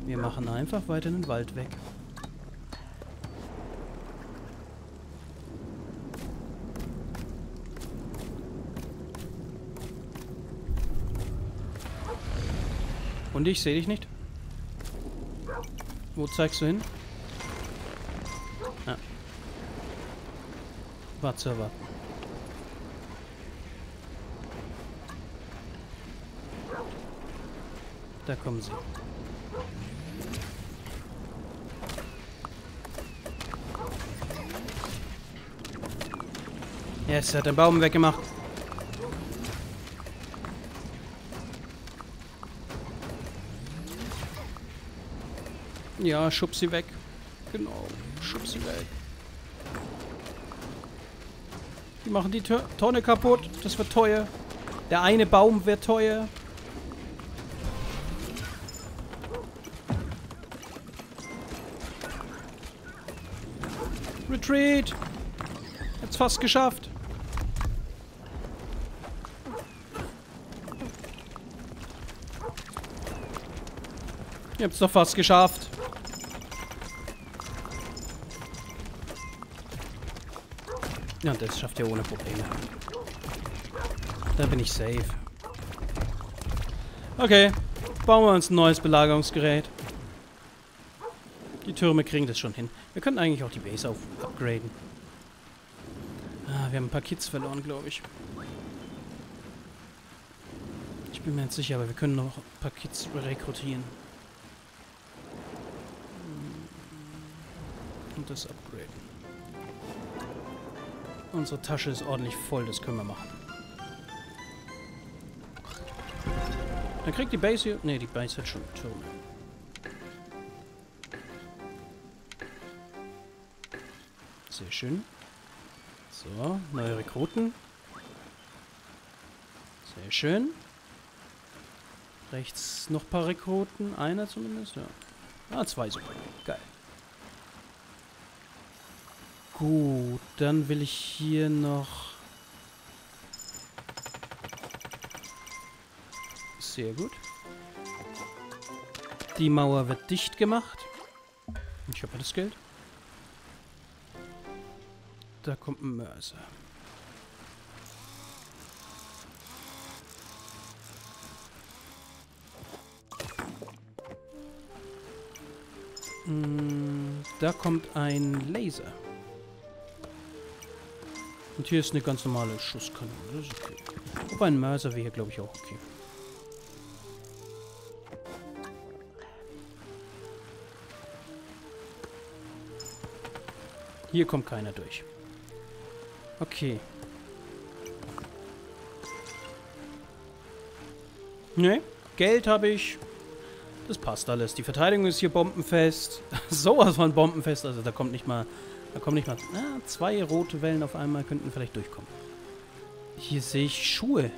[SPEAKER 1] Wir machen einfach weiter in den Wald weg. Und ich sehe dich nicht. Wo zeigst du hin? Ja. Warte zu erwarten. Da kommen sie. Yes, er hat den Baum weggemacht. Ja, schub sie weg. Genau, schub sie weg. Die machen die Tonne kaputt. Das wird teuer. Der eine Baum wird teuer. Retreat! Jetzt fast geschafft. Ihr habt's doch fast geschafft. Ja, das schafft ihr ohne Probleme. Da bin ich safe. Okay, bauen wir uns ein neues Belagerungsgerät. Die Türme kriegen das schon hin. Wir könnten eigentlich auch die Base auf upgraden. Ah, wir haben ein paar Kids verloren, glaube ich. Ich bin mir nicht sicher, aber wir können noch ein paar Kids rekrutieren. Und das upgraden. Unsere Tasche ist ordentlich voll, das können wir machen. Dann kriegt die Base hier... Ne, die Base hat schon Türme. Schön. So, neue Rekruten. Sehr schön. Rechts noch ein paar Rekruten. Einer zumindest, ja. Ah, zwei super. Geil. Gut, dann will ich hier noch... Sehr gut. Die Mauer wird dicht gemacht. Ich habe das Geld. Da kommt ein Mörser. Hm, da kommt ein Laser. Und hier ist eine ganz normale Schusskanone. Das ist okay. Wobei ein Mörser wäre hier, glaube ich, auch okay. Hier kommt keiner durch. Okay. Ne, Geld habe ich. Das passt alles. Die Verteidigung ist hier bombenfest. Sowas von bombenfest. Also da kommt nicht mal... Da kommen nicht mal... Ah, zwei rote Wellen auf einmal könnten vielleicht durchkommen. Hier sehe ich Schuhe.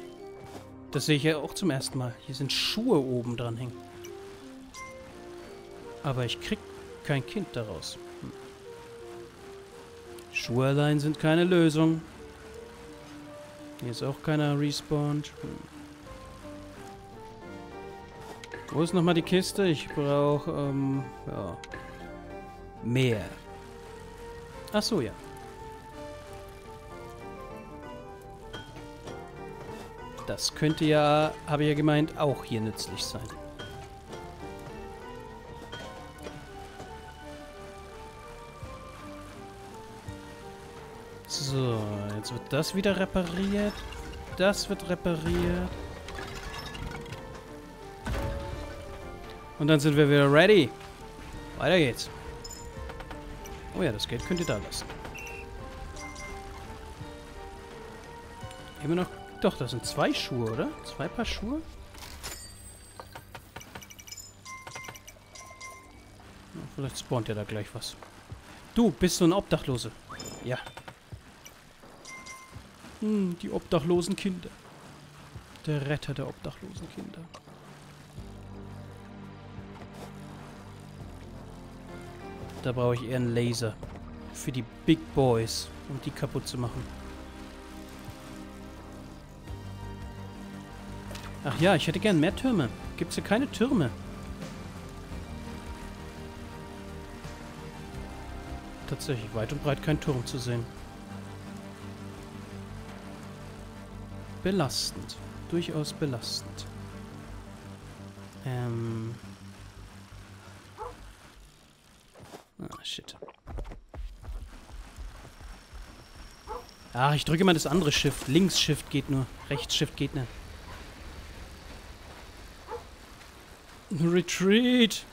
[SPEAKER 1] Das sehe ich ja auch zum ersten Mal. Hier sind Schuhe oben dran hängen. Aber ich krieg kein Kind daraus. Schuhe allein sind keine Lösung. Hier ist auch keiner respawned. Wo ist nochmal die Kiste? Ich brauche, ähm, ja. Mehr. Ach so, ja. Das könnte ja, habe ich ja gemeint, auch hier nützlich sein. Das wieder repariert. Das wird repariert. Und dann sind wir wieder ready. Weiter geht's. Oh ja, das Geld könnt ihr da lassen. Immer noch... Doch, das sind zwei Schuhe, oder? Zwei Paar Schuhe? Vielleicht spawnt ja da gleich was. Du, bist du ein Obdachlose? Ja. Hm, die obdachlosen Kinder. Der Retter der obdachlosen Kinder. Da brauche ich eher einen Laser. Für die Big Boys, um die kaputt zu machen. Ach ja, ich hätte gern mehr Türme. Gibt es hier keine Türme? Tatsächlich weit und breit kein Turm zu sehen. Belastend. Durchaus belastend. Ähm... Ah, shit. Ach, ich drücke mal das andere Shift. Links Shift geht nur. Rechts Shift geht nicht. Retreat!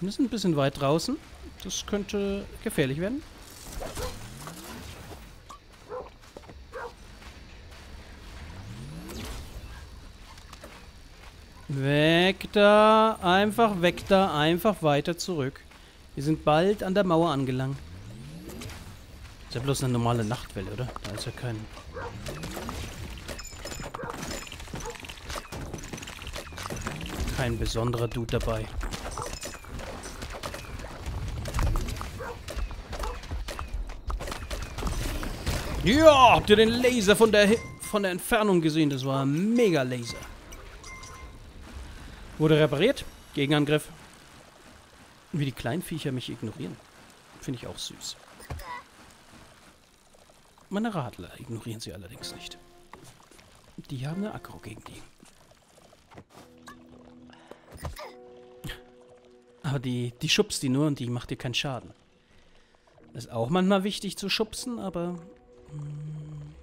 [SPEAKER 1] Wir sind ein bisschen weit draußen. Das könnte gefährlich werden. Weg da, einfach weg da, einfach weiter zurück. Wir sind bald an der Mauer angelangt. Ist ja bloß eine normale Nachtwelle, oder? Da ist ja kein... Kein besonderer Dude dabei. Ja, habt ihr den Laser von der, von der Entfernung gesehen? Das war ein Mega-Laser. Wurde repariert. Gegenangriff. Wie die kleinen Viecher mich ignorieren. Finde ich auch süß. Meine Radler ignorieren sie allerdings nicht. Die haben eine Aggro gegen die. Aber die, die schubst die nur und die macht dir keinen Schaden. Ist auch manchmal wichtig zu schubsen, aber... Mh, hm,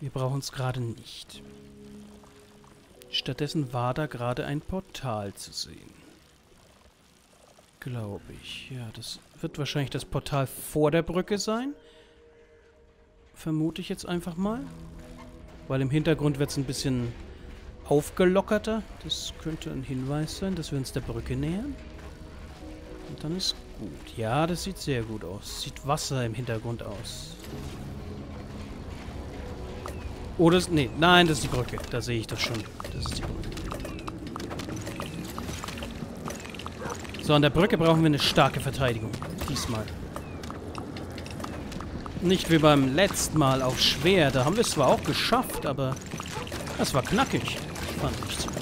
[SPEAKER 1] wir brauchen es gerade nicht. Stattdessen war da gerade ein Portal zu sehen. Glaube ich. Ja, das wird wahrscheinlich das Portal vor der Brücke sein. Vermute ich jetzt einfach mal. Weil im Hintergrund wird es ein bisschen aufgelockerter. Das könnte ein Hinweis sein, dass wir uns der Brücke nähern. Und dann ist gut. Ja, das sieht sehr gut aus. Sieht Wasser im Hintergrund aus. Oder, oh, nee, nein, das ist die Brücke. Da sehe ich das schon. Das ist die Brücke. So, an der Brücke brauchen wir eine starke Verteidigung. Diesmal. Nicht wie beim letzten Mal auf schwer. Da haben wir es zwar auch geschafft, aber das war knackig. Fand ich zumindest.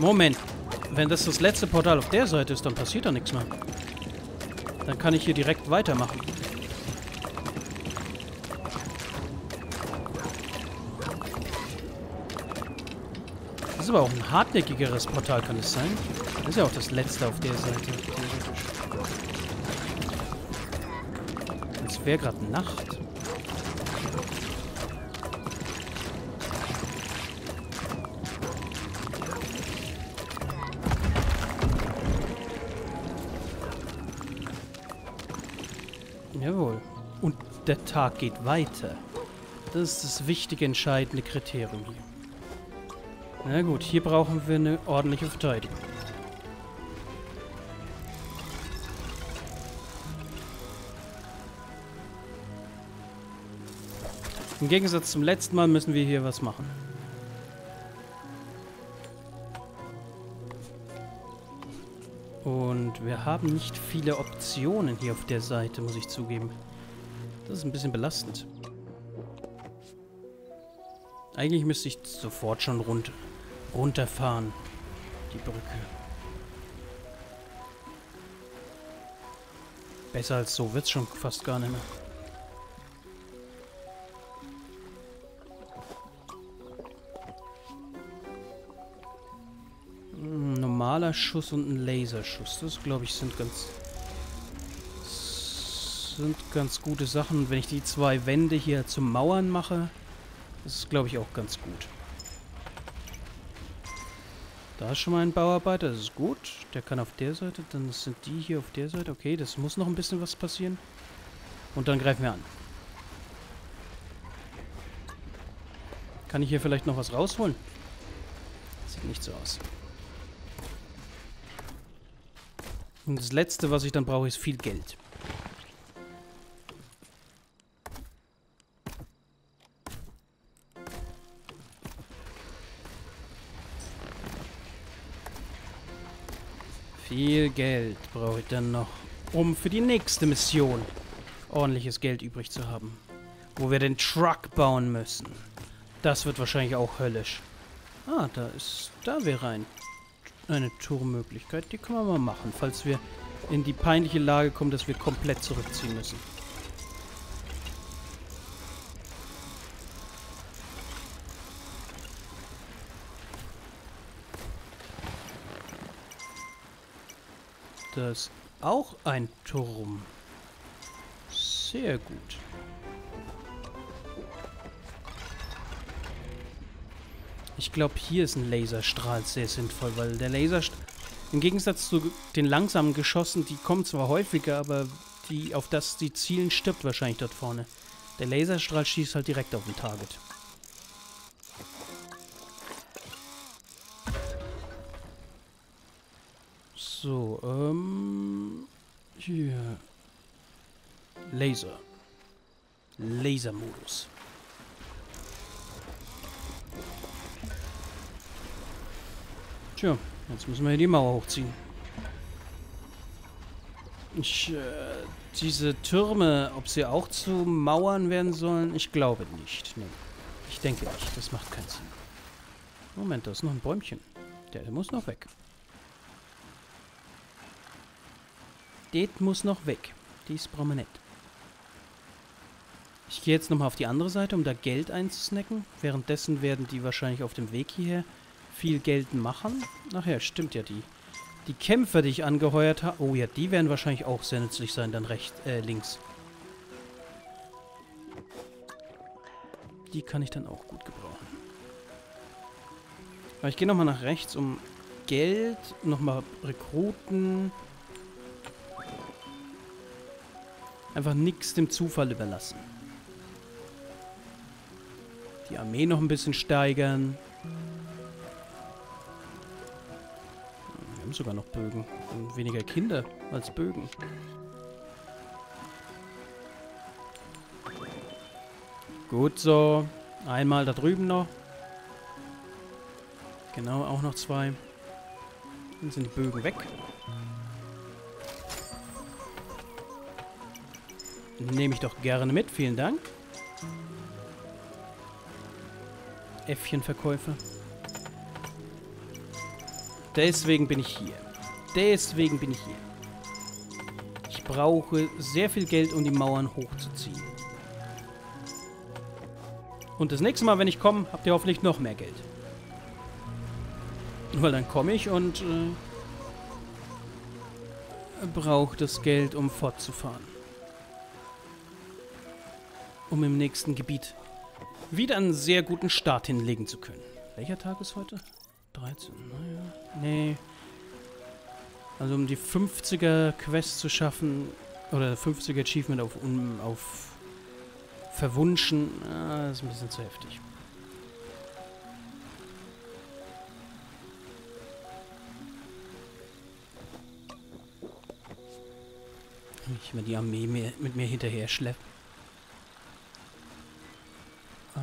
[SPEAKER 1] Moment. Wenn das das letzte Portal auf der Seite ist, dann passiert da nichts mehr. Dann kann ich hier direkt weitermachen. Das ist aber auch ein hartnäckigeres Portal, kann es sein? Das ist ja auch das letzte auf der Seite. Es wäre gerade Nacht. Der Tag geht weiter. Das ist das wichtige, entscheidende Kriterium hier. Na gut, hier brauchen wir eine ordentliche Verteidigung. Im Gegensatz zum letzten Mal müssen wir hier was machen. Und wir haben nicht viele Optionen hier auf der Seite, muss ich zugeben. Das ist ein bisschen belastend. Eigentlich müsste ich sofort schon rund, runterfahren. Die Brücke. Besser als so wird es schon fast gar nicht mehr. normaler Schuss und ein Laserschuss. Das, glaube ich, sind ganz... sind ganz gute Sachen. Wenn ich die zwei Wände hier zum Mauern mache, das ist, glaube ich, auch ganz gut. Da ist schon mal ein Bauarbeiter, das ist gut. Der kann auf der Seite, dann sind die hier auf der Seite. Okay, das muss noch ein bisschen was passieren. Und dann greifen wir an. Kann ich hier vielleicht noch was rausholen? Sieht nicht so aus. Und das letzte, was ich dann brauche, ist viel Geld. Geld brauche ich dann noch, um für die nächste Mission ordentliches Geld übrig zu haben. Wo wir den Truck bauen müssen. Das wird wahrscheinlich auch höllisch. Ah, da ist... Da wäre ein eine Turmmöglichkeit. Die können wir mal machen, falls wir in die peinliche Lage kommen, dass wir komplett zurückziehen müssen. Das ist auch ein Turm. Sehr gut. Ich glaube, hier ist ein Laserstrahl sehr sinnvoll, weil der Laserstrahl... Im Gegensatz zu den langsamen Geschossen, die kommen zwar häufiger, aber die, auf das die zielen, stirbt wahrscheinlich dort vorne. Der Laserstrahl schießt halt direkt auf den Target. So, ähm... Hier. Laser. Lasermodus. Tja, jetzt müssen wir hier die Mauer hochziehen. Ich, äh, diese Türme, ob sie auch zu Mauern werden sollen, ich glaube nicht. Nee, ich denke nicht. Das macht keinen Sinn. Moment, da ist noch ein Bäumchen. Der, der muss noch weg. Det muss noch weg. Brauchen wir nicht. Ich gehe jetzt nochmal auf die andere Seite, um da Geld einzusnacken. Währenddessen werden die wahrscheinlich auf dem Weg hierher viel Geld machen. Ach ja, stimmt ja, die, die Kämpfer, die ich angeheuert habe. Oh ja, die werden wahrscheinlich auch sehr nützlich sein, dann rechts, äh, links. Die kann ich dann auch gut gebrauchen. Aber ich gehe nochmal nach rechts, um Geld, nochmal Rekruten. Einfach nichts dem Zufall überlassen. Die Armee noch ein bisschen steigern. haben sogar noch Bögen. Und weniger Kinder als Bögen. Gut so. Einmal da drüben noch. Genau, auch noch zwei. Dann sind die Bögen weg. Nehme ich doch gerne mit. Vielen Dank. Äffchenverkäufer. Deswegen bin ich hier. Deswegen bin ich hier. Ich brauche sehr viel Geld, um die Mauern hochzuziehen. Und das nächste Mal, wenn ich komme, habt ihr hoffentlich noch mehr Geld. Weil dann komme ich und äh, brauche das Geld, um fortzufahren. Um im nächsten Gebiet wieder einen sehr guten Start hinlegen zu können. Welcher Tag ist heute? 13, naja. Nee. Also um die 50er Quest zu schaffen, oder 50er Achievement auf, um, auf Verwunschen, ah, ist ein bisschen zu heftig. Ich mir die Armee mehr, mit mir hinterher schleppen.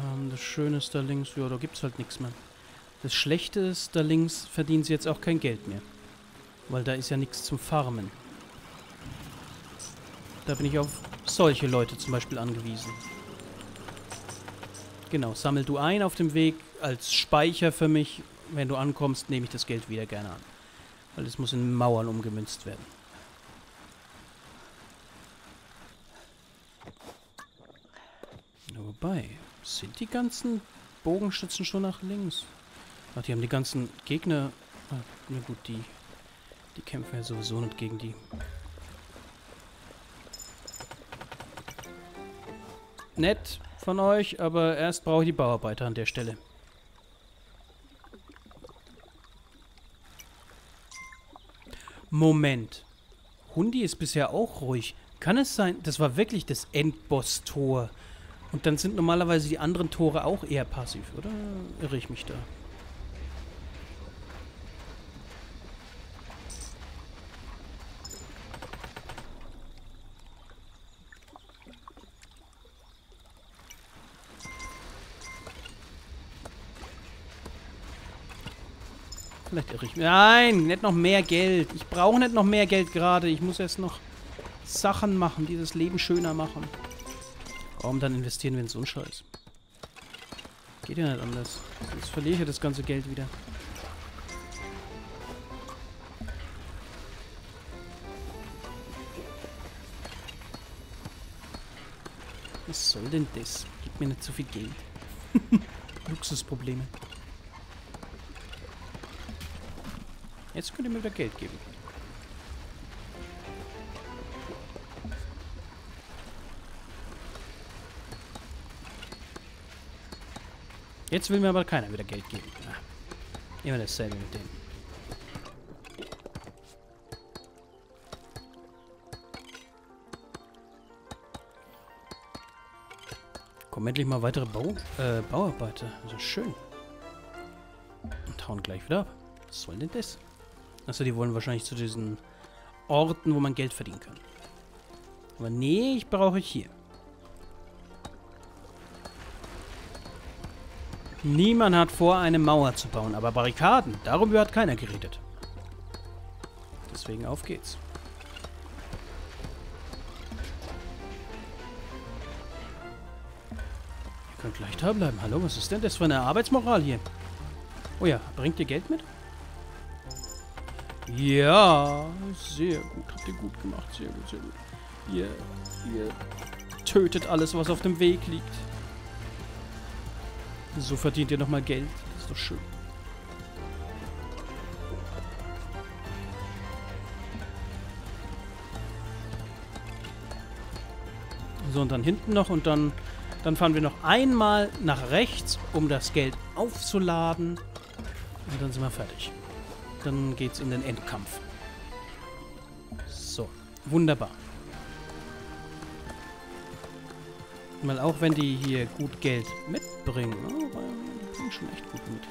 [SPEAKER 1] Ähm, das Schöne ist da links, ja, da gibt's halt nichts mehr. Das Schlechte ist, da links verdienen sie jetzt auch kein Geld mehr. Weil da ist ja nichts zum Farmen. Da bin ich auf solche Leute zum Beispiel angewiesen. Genau, sammel du ein auf dem Weg als Speicher für mich. Wenn du ankommst, nehme ich das Geld wieder gerne an. Weil es muss in Mauern umgemünzt werden. Wobei, sind die ganzen Bogenschützen schon nach links? Ach, die haben die ganzen Gegner... Ah, na gut, die... Die kämpfen ja sowieso nicht gegen die. Nett von euch, aber erst brauche ich die Bauarbeiter an der Stelle. Moment. Hundi ist bisher auch ruhig. Kann es sein, das war wirklich das Endboss-Tor? Und dann sind normalerweise die anderen Tore auch eher passiv, oder irre ich mich da? Vielleicht irre ich mich. Nein, nicht noch mehr Geld. Ich brauche nicht noch mehr Geld gerade. Ich muss erst noch Sachen machen, die das Leben schöner machen. Warum dann investieren wir in so einen Scheiß? Geht ja nicht anders. Sonst verliere ich das ganze Geld wieder. Was soll denn das? Gib mir nicht so viel Geld. Luxusprobleme. Jetzt könnt ihr mir wieder Geld geben. Jetzt will mir aber keiner wieder Geld geben. Ach, immer dasselbe mit dem. Kommen endlich mal weitere Bau äh, Bauarbeiter. Das ist schön. Und hauen gleich wieder ab. Was soll denn das? Achso, die wollen wahrscheinlich zu diesen Orten, wo man Geld verdienen kann. Aber nee, ich brauche hier. Niemand hat vor, eine Mauer zu bauen, aber Barrikaden, darüber hat keiner geredet. Deswegen auf geht's. Ihr könnt gleich da bleiben. Hallo, was ist denn das für eine Arbeitsmoral hier? Oh ja, bringt ihr Geld mit? Ja, sehr gut. Habt ihr gut gemacht. Sehr gut, sehr gut. Ihr, ihr tötet alles, was auf dem Weg liegt. So verdient ihr nochmal Geld. Das ist doch schön. So, und dann hinten noch und dann, dann fahren wir noch einmal nach rechts, um das Geld aufzuladen. Und dann sind wir fertig. Dann geht's in den Endkampf. So, wunderbar. Weil auch wenn die hier gut Geld mitbringen, oh, bringen schon echt gut mit.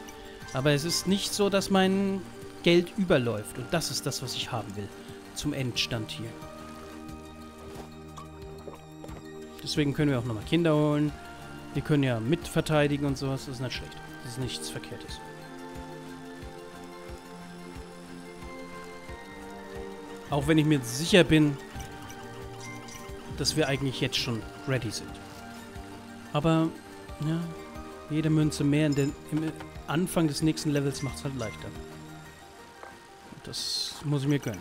[SPEAKER 1] Aber es ist nicht so, dass mein Geld überläuft. Und das ist das, was ich haben will. Zum Endstand hier. Deswegen können wir auch nochmal Kinder holen. Wir können ja mitverteidigen und sowas. Das ist nicht schlecht. Das ist nichts Verkehrtes. Auch wenn ich mir sicher bin, dass wir eigentlich jetzt schon ready sind. Aber, ja, jede Münze mehr in den, im Anfang des nächsten Levels macht es halt leichter. Das muss ich mir gönnen.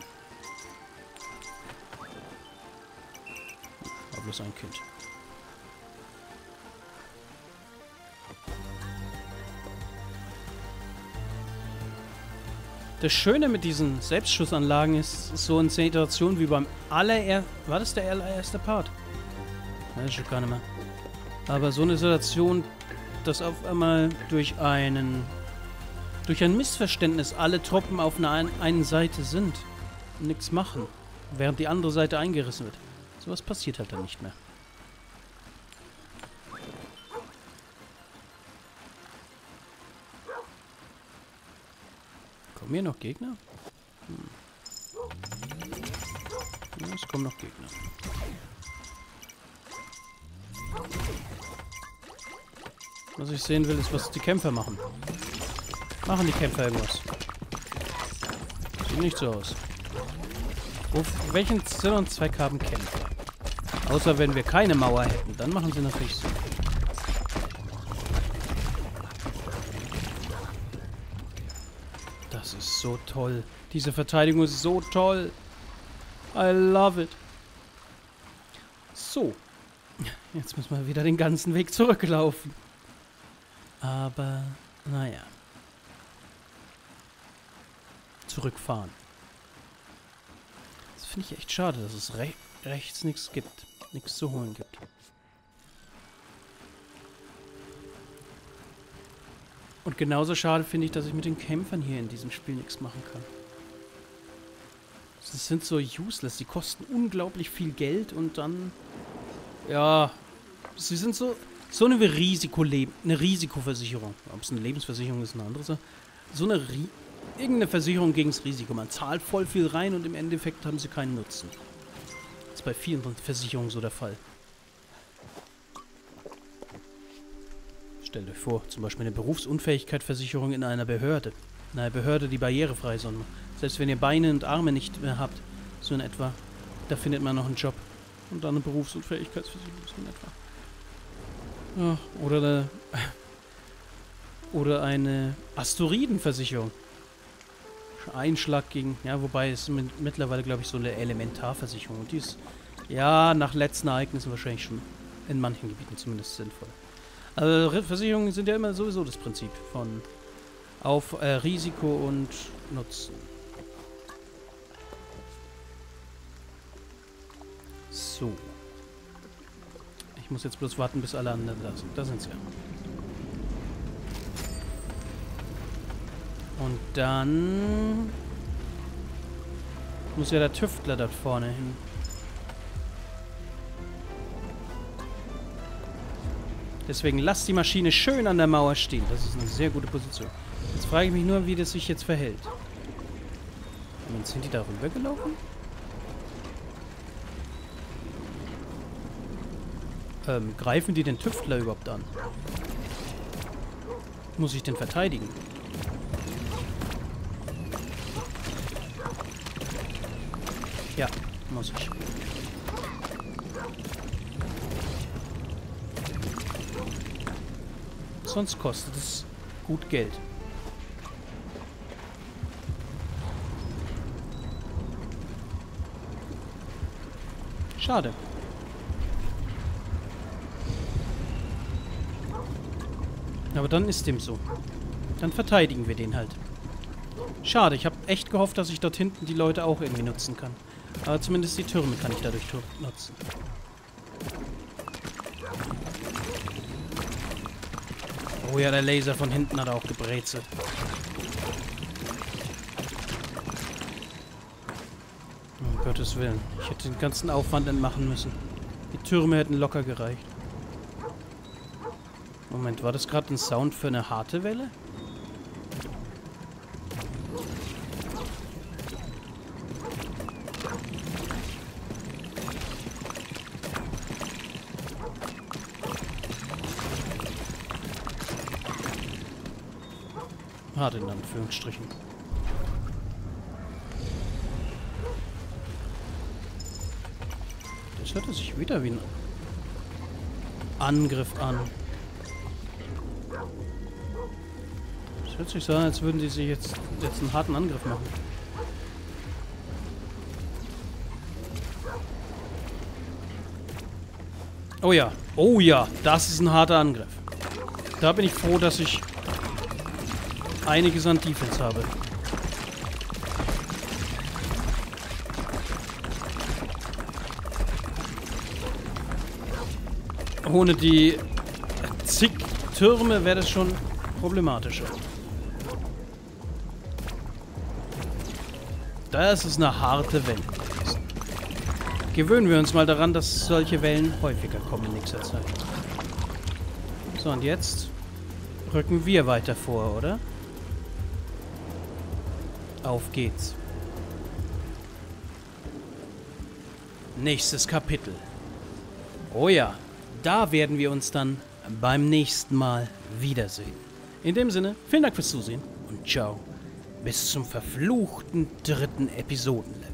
[SPEAKER 1] War bloß ein Kind. Das Schöne mit diesen Selbstschussanlagen ist so in Situationen wie beim allerersten... War das der allererste Part? Weiß ich schon gar nicht mehr. Aber so eine Situation, dass auf einmal durch einen... Durch ein Missverständnis alle Truppen auf einer einen Seite sind und nichts machen, während die andere Seite eingerissen wird. Sowas passiert halt dann nicht mehr. Kommen hier noch Gegner? Hm. Ja, es kommen noch Gegner. Was ich sehen will, ist, was die Kämpfer machen. Machen die Kämpfer irgendwas? Sieht nicht so aus. Wo, welchen Sinn und Zweck haben Kämpfer? Außer wenn wir keine Mauer hätten, dann machen sie natürlich Sinn. Das ist so toll. Diese Verteidigung ist so toll. I love it. So. Jetzt müssen wir wieder den ganzen Weg zurücklaufen. Aber, naja. Zurückfahren. Das finde ich echt schade, dass es re rechts nichts gibt. Nichts zu holen gibt. Und genauso schade finde ich, dass ich mit den Kämpfern hier in diesem Spiel nichts machen kann. Sie sind so useless. Die kosten unglaublich viel Geld und dann... Ja... Sie sind so... So eine Risikoleben... Eine Risikoversicherung. Ob es eine Lebensversicherung ist, eine andere Sache. So eine... Ri irgendeine Versicherung gegen das Risiko. Man zahlt voll viel rein und im Endeffekt haben sie keinen Nutzen. Das ist bei vielen Versicherungen so der Fall. Stellt euch vor, zum Beispiel eine Berufsunfähigkeitsversicherung in einer Behörde. In einer Behörde, die barrierefrei ist. Selbst wenn ihr Beine und Arme nicht mehr habt, so in etwa, da findet man noch einen Job. Und dann eine Berufsunfähigkeitsversicherung, so in etwa. Oder eine, oder eine Asteroidenversicherung. Einschlag gegen, ja, wobei es mit, mittlerweile, glaube ich, so eine Elementarversicherung. Und die ist, ja, nach letzten Ereignissen wahrscheinlich schon in manchen Gebieten zumindest sinnvoll. Also Versicherungen sind ja immer sowieso das Prinzip von auf äh, Risiko und Nutzen. So. Ich muss jetzt bloß warten, bis alle anderen da sind. Da sind sie ja. Und dann muss ja der Tüftler dort vorne hin. Deswegen lasst die Maschine schön an der Mauer stehen. Das ist eine sehr gute Position. Jetzt frage ich mich nur, wie das sich jetzt verhält. Moment, sind die da rübergelaufen? Ähm, greifen die den Tüftler überhaupt an? Muss ich den verteidigen? Ja, muss ich. Sonst kostet es gut Geld. Schade. Aber dann ist dem so. Dann verteidigen wir den halt. Schade, ich habe echt gehofft, dass ich dort hinten die Leute auch irgendwie nutzen kann. Aber zumindest die Türme kann ich dadurch nutzen. Oh ja, der Laser von hinten hat auch gebrezelt. Um Gottes Willen. Ich hätte den ganzen Aufwand entmachen müssen. Die Türme hätten locker gereicht. Moment, war das gerade ein Sound für eine harte Welle? Hart in Anführungsstrichen. Das hörte sich wieder wie ein Angriff an. Hört sich so an, als würden die sich jetzt, jetzt einen harten Angriff machen. Oh ja. Oh ja, das ist ein harter Angriff. Da bin ich froh, dass ich einiges an Defense habe. Ohne die zig Türme wäre das schon problematischer. Das ist eine harte Welle. Gewöhnen wir uns mal daran, dass solche Wellen häufiger kommen in nächster Zeit. So, und jetzt rücken wir weiter vor, oder? Auf geht's. Nächstes Kapitel. Oh ja, da werden wir uns dann beim nächsten Mal wiedersehen. In dem Sinne, vielen Dank fürs Zusehen und ciao. Bis zum verfluchten dritten Episoden.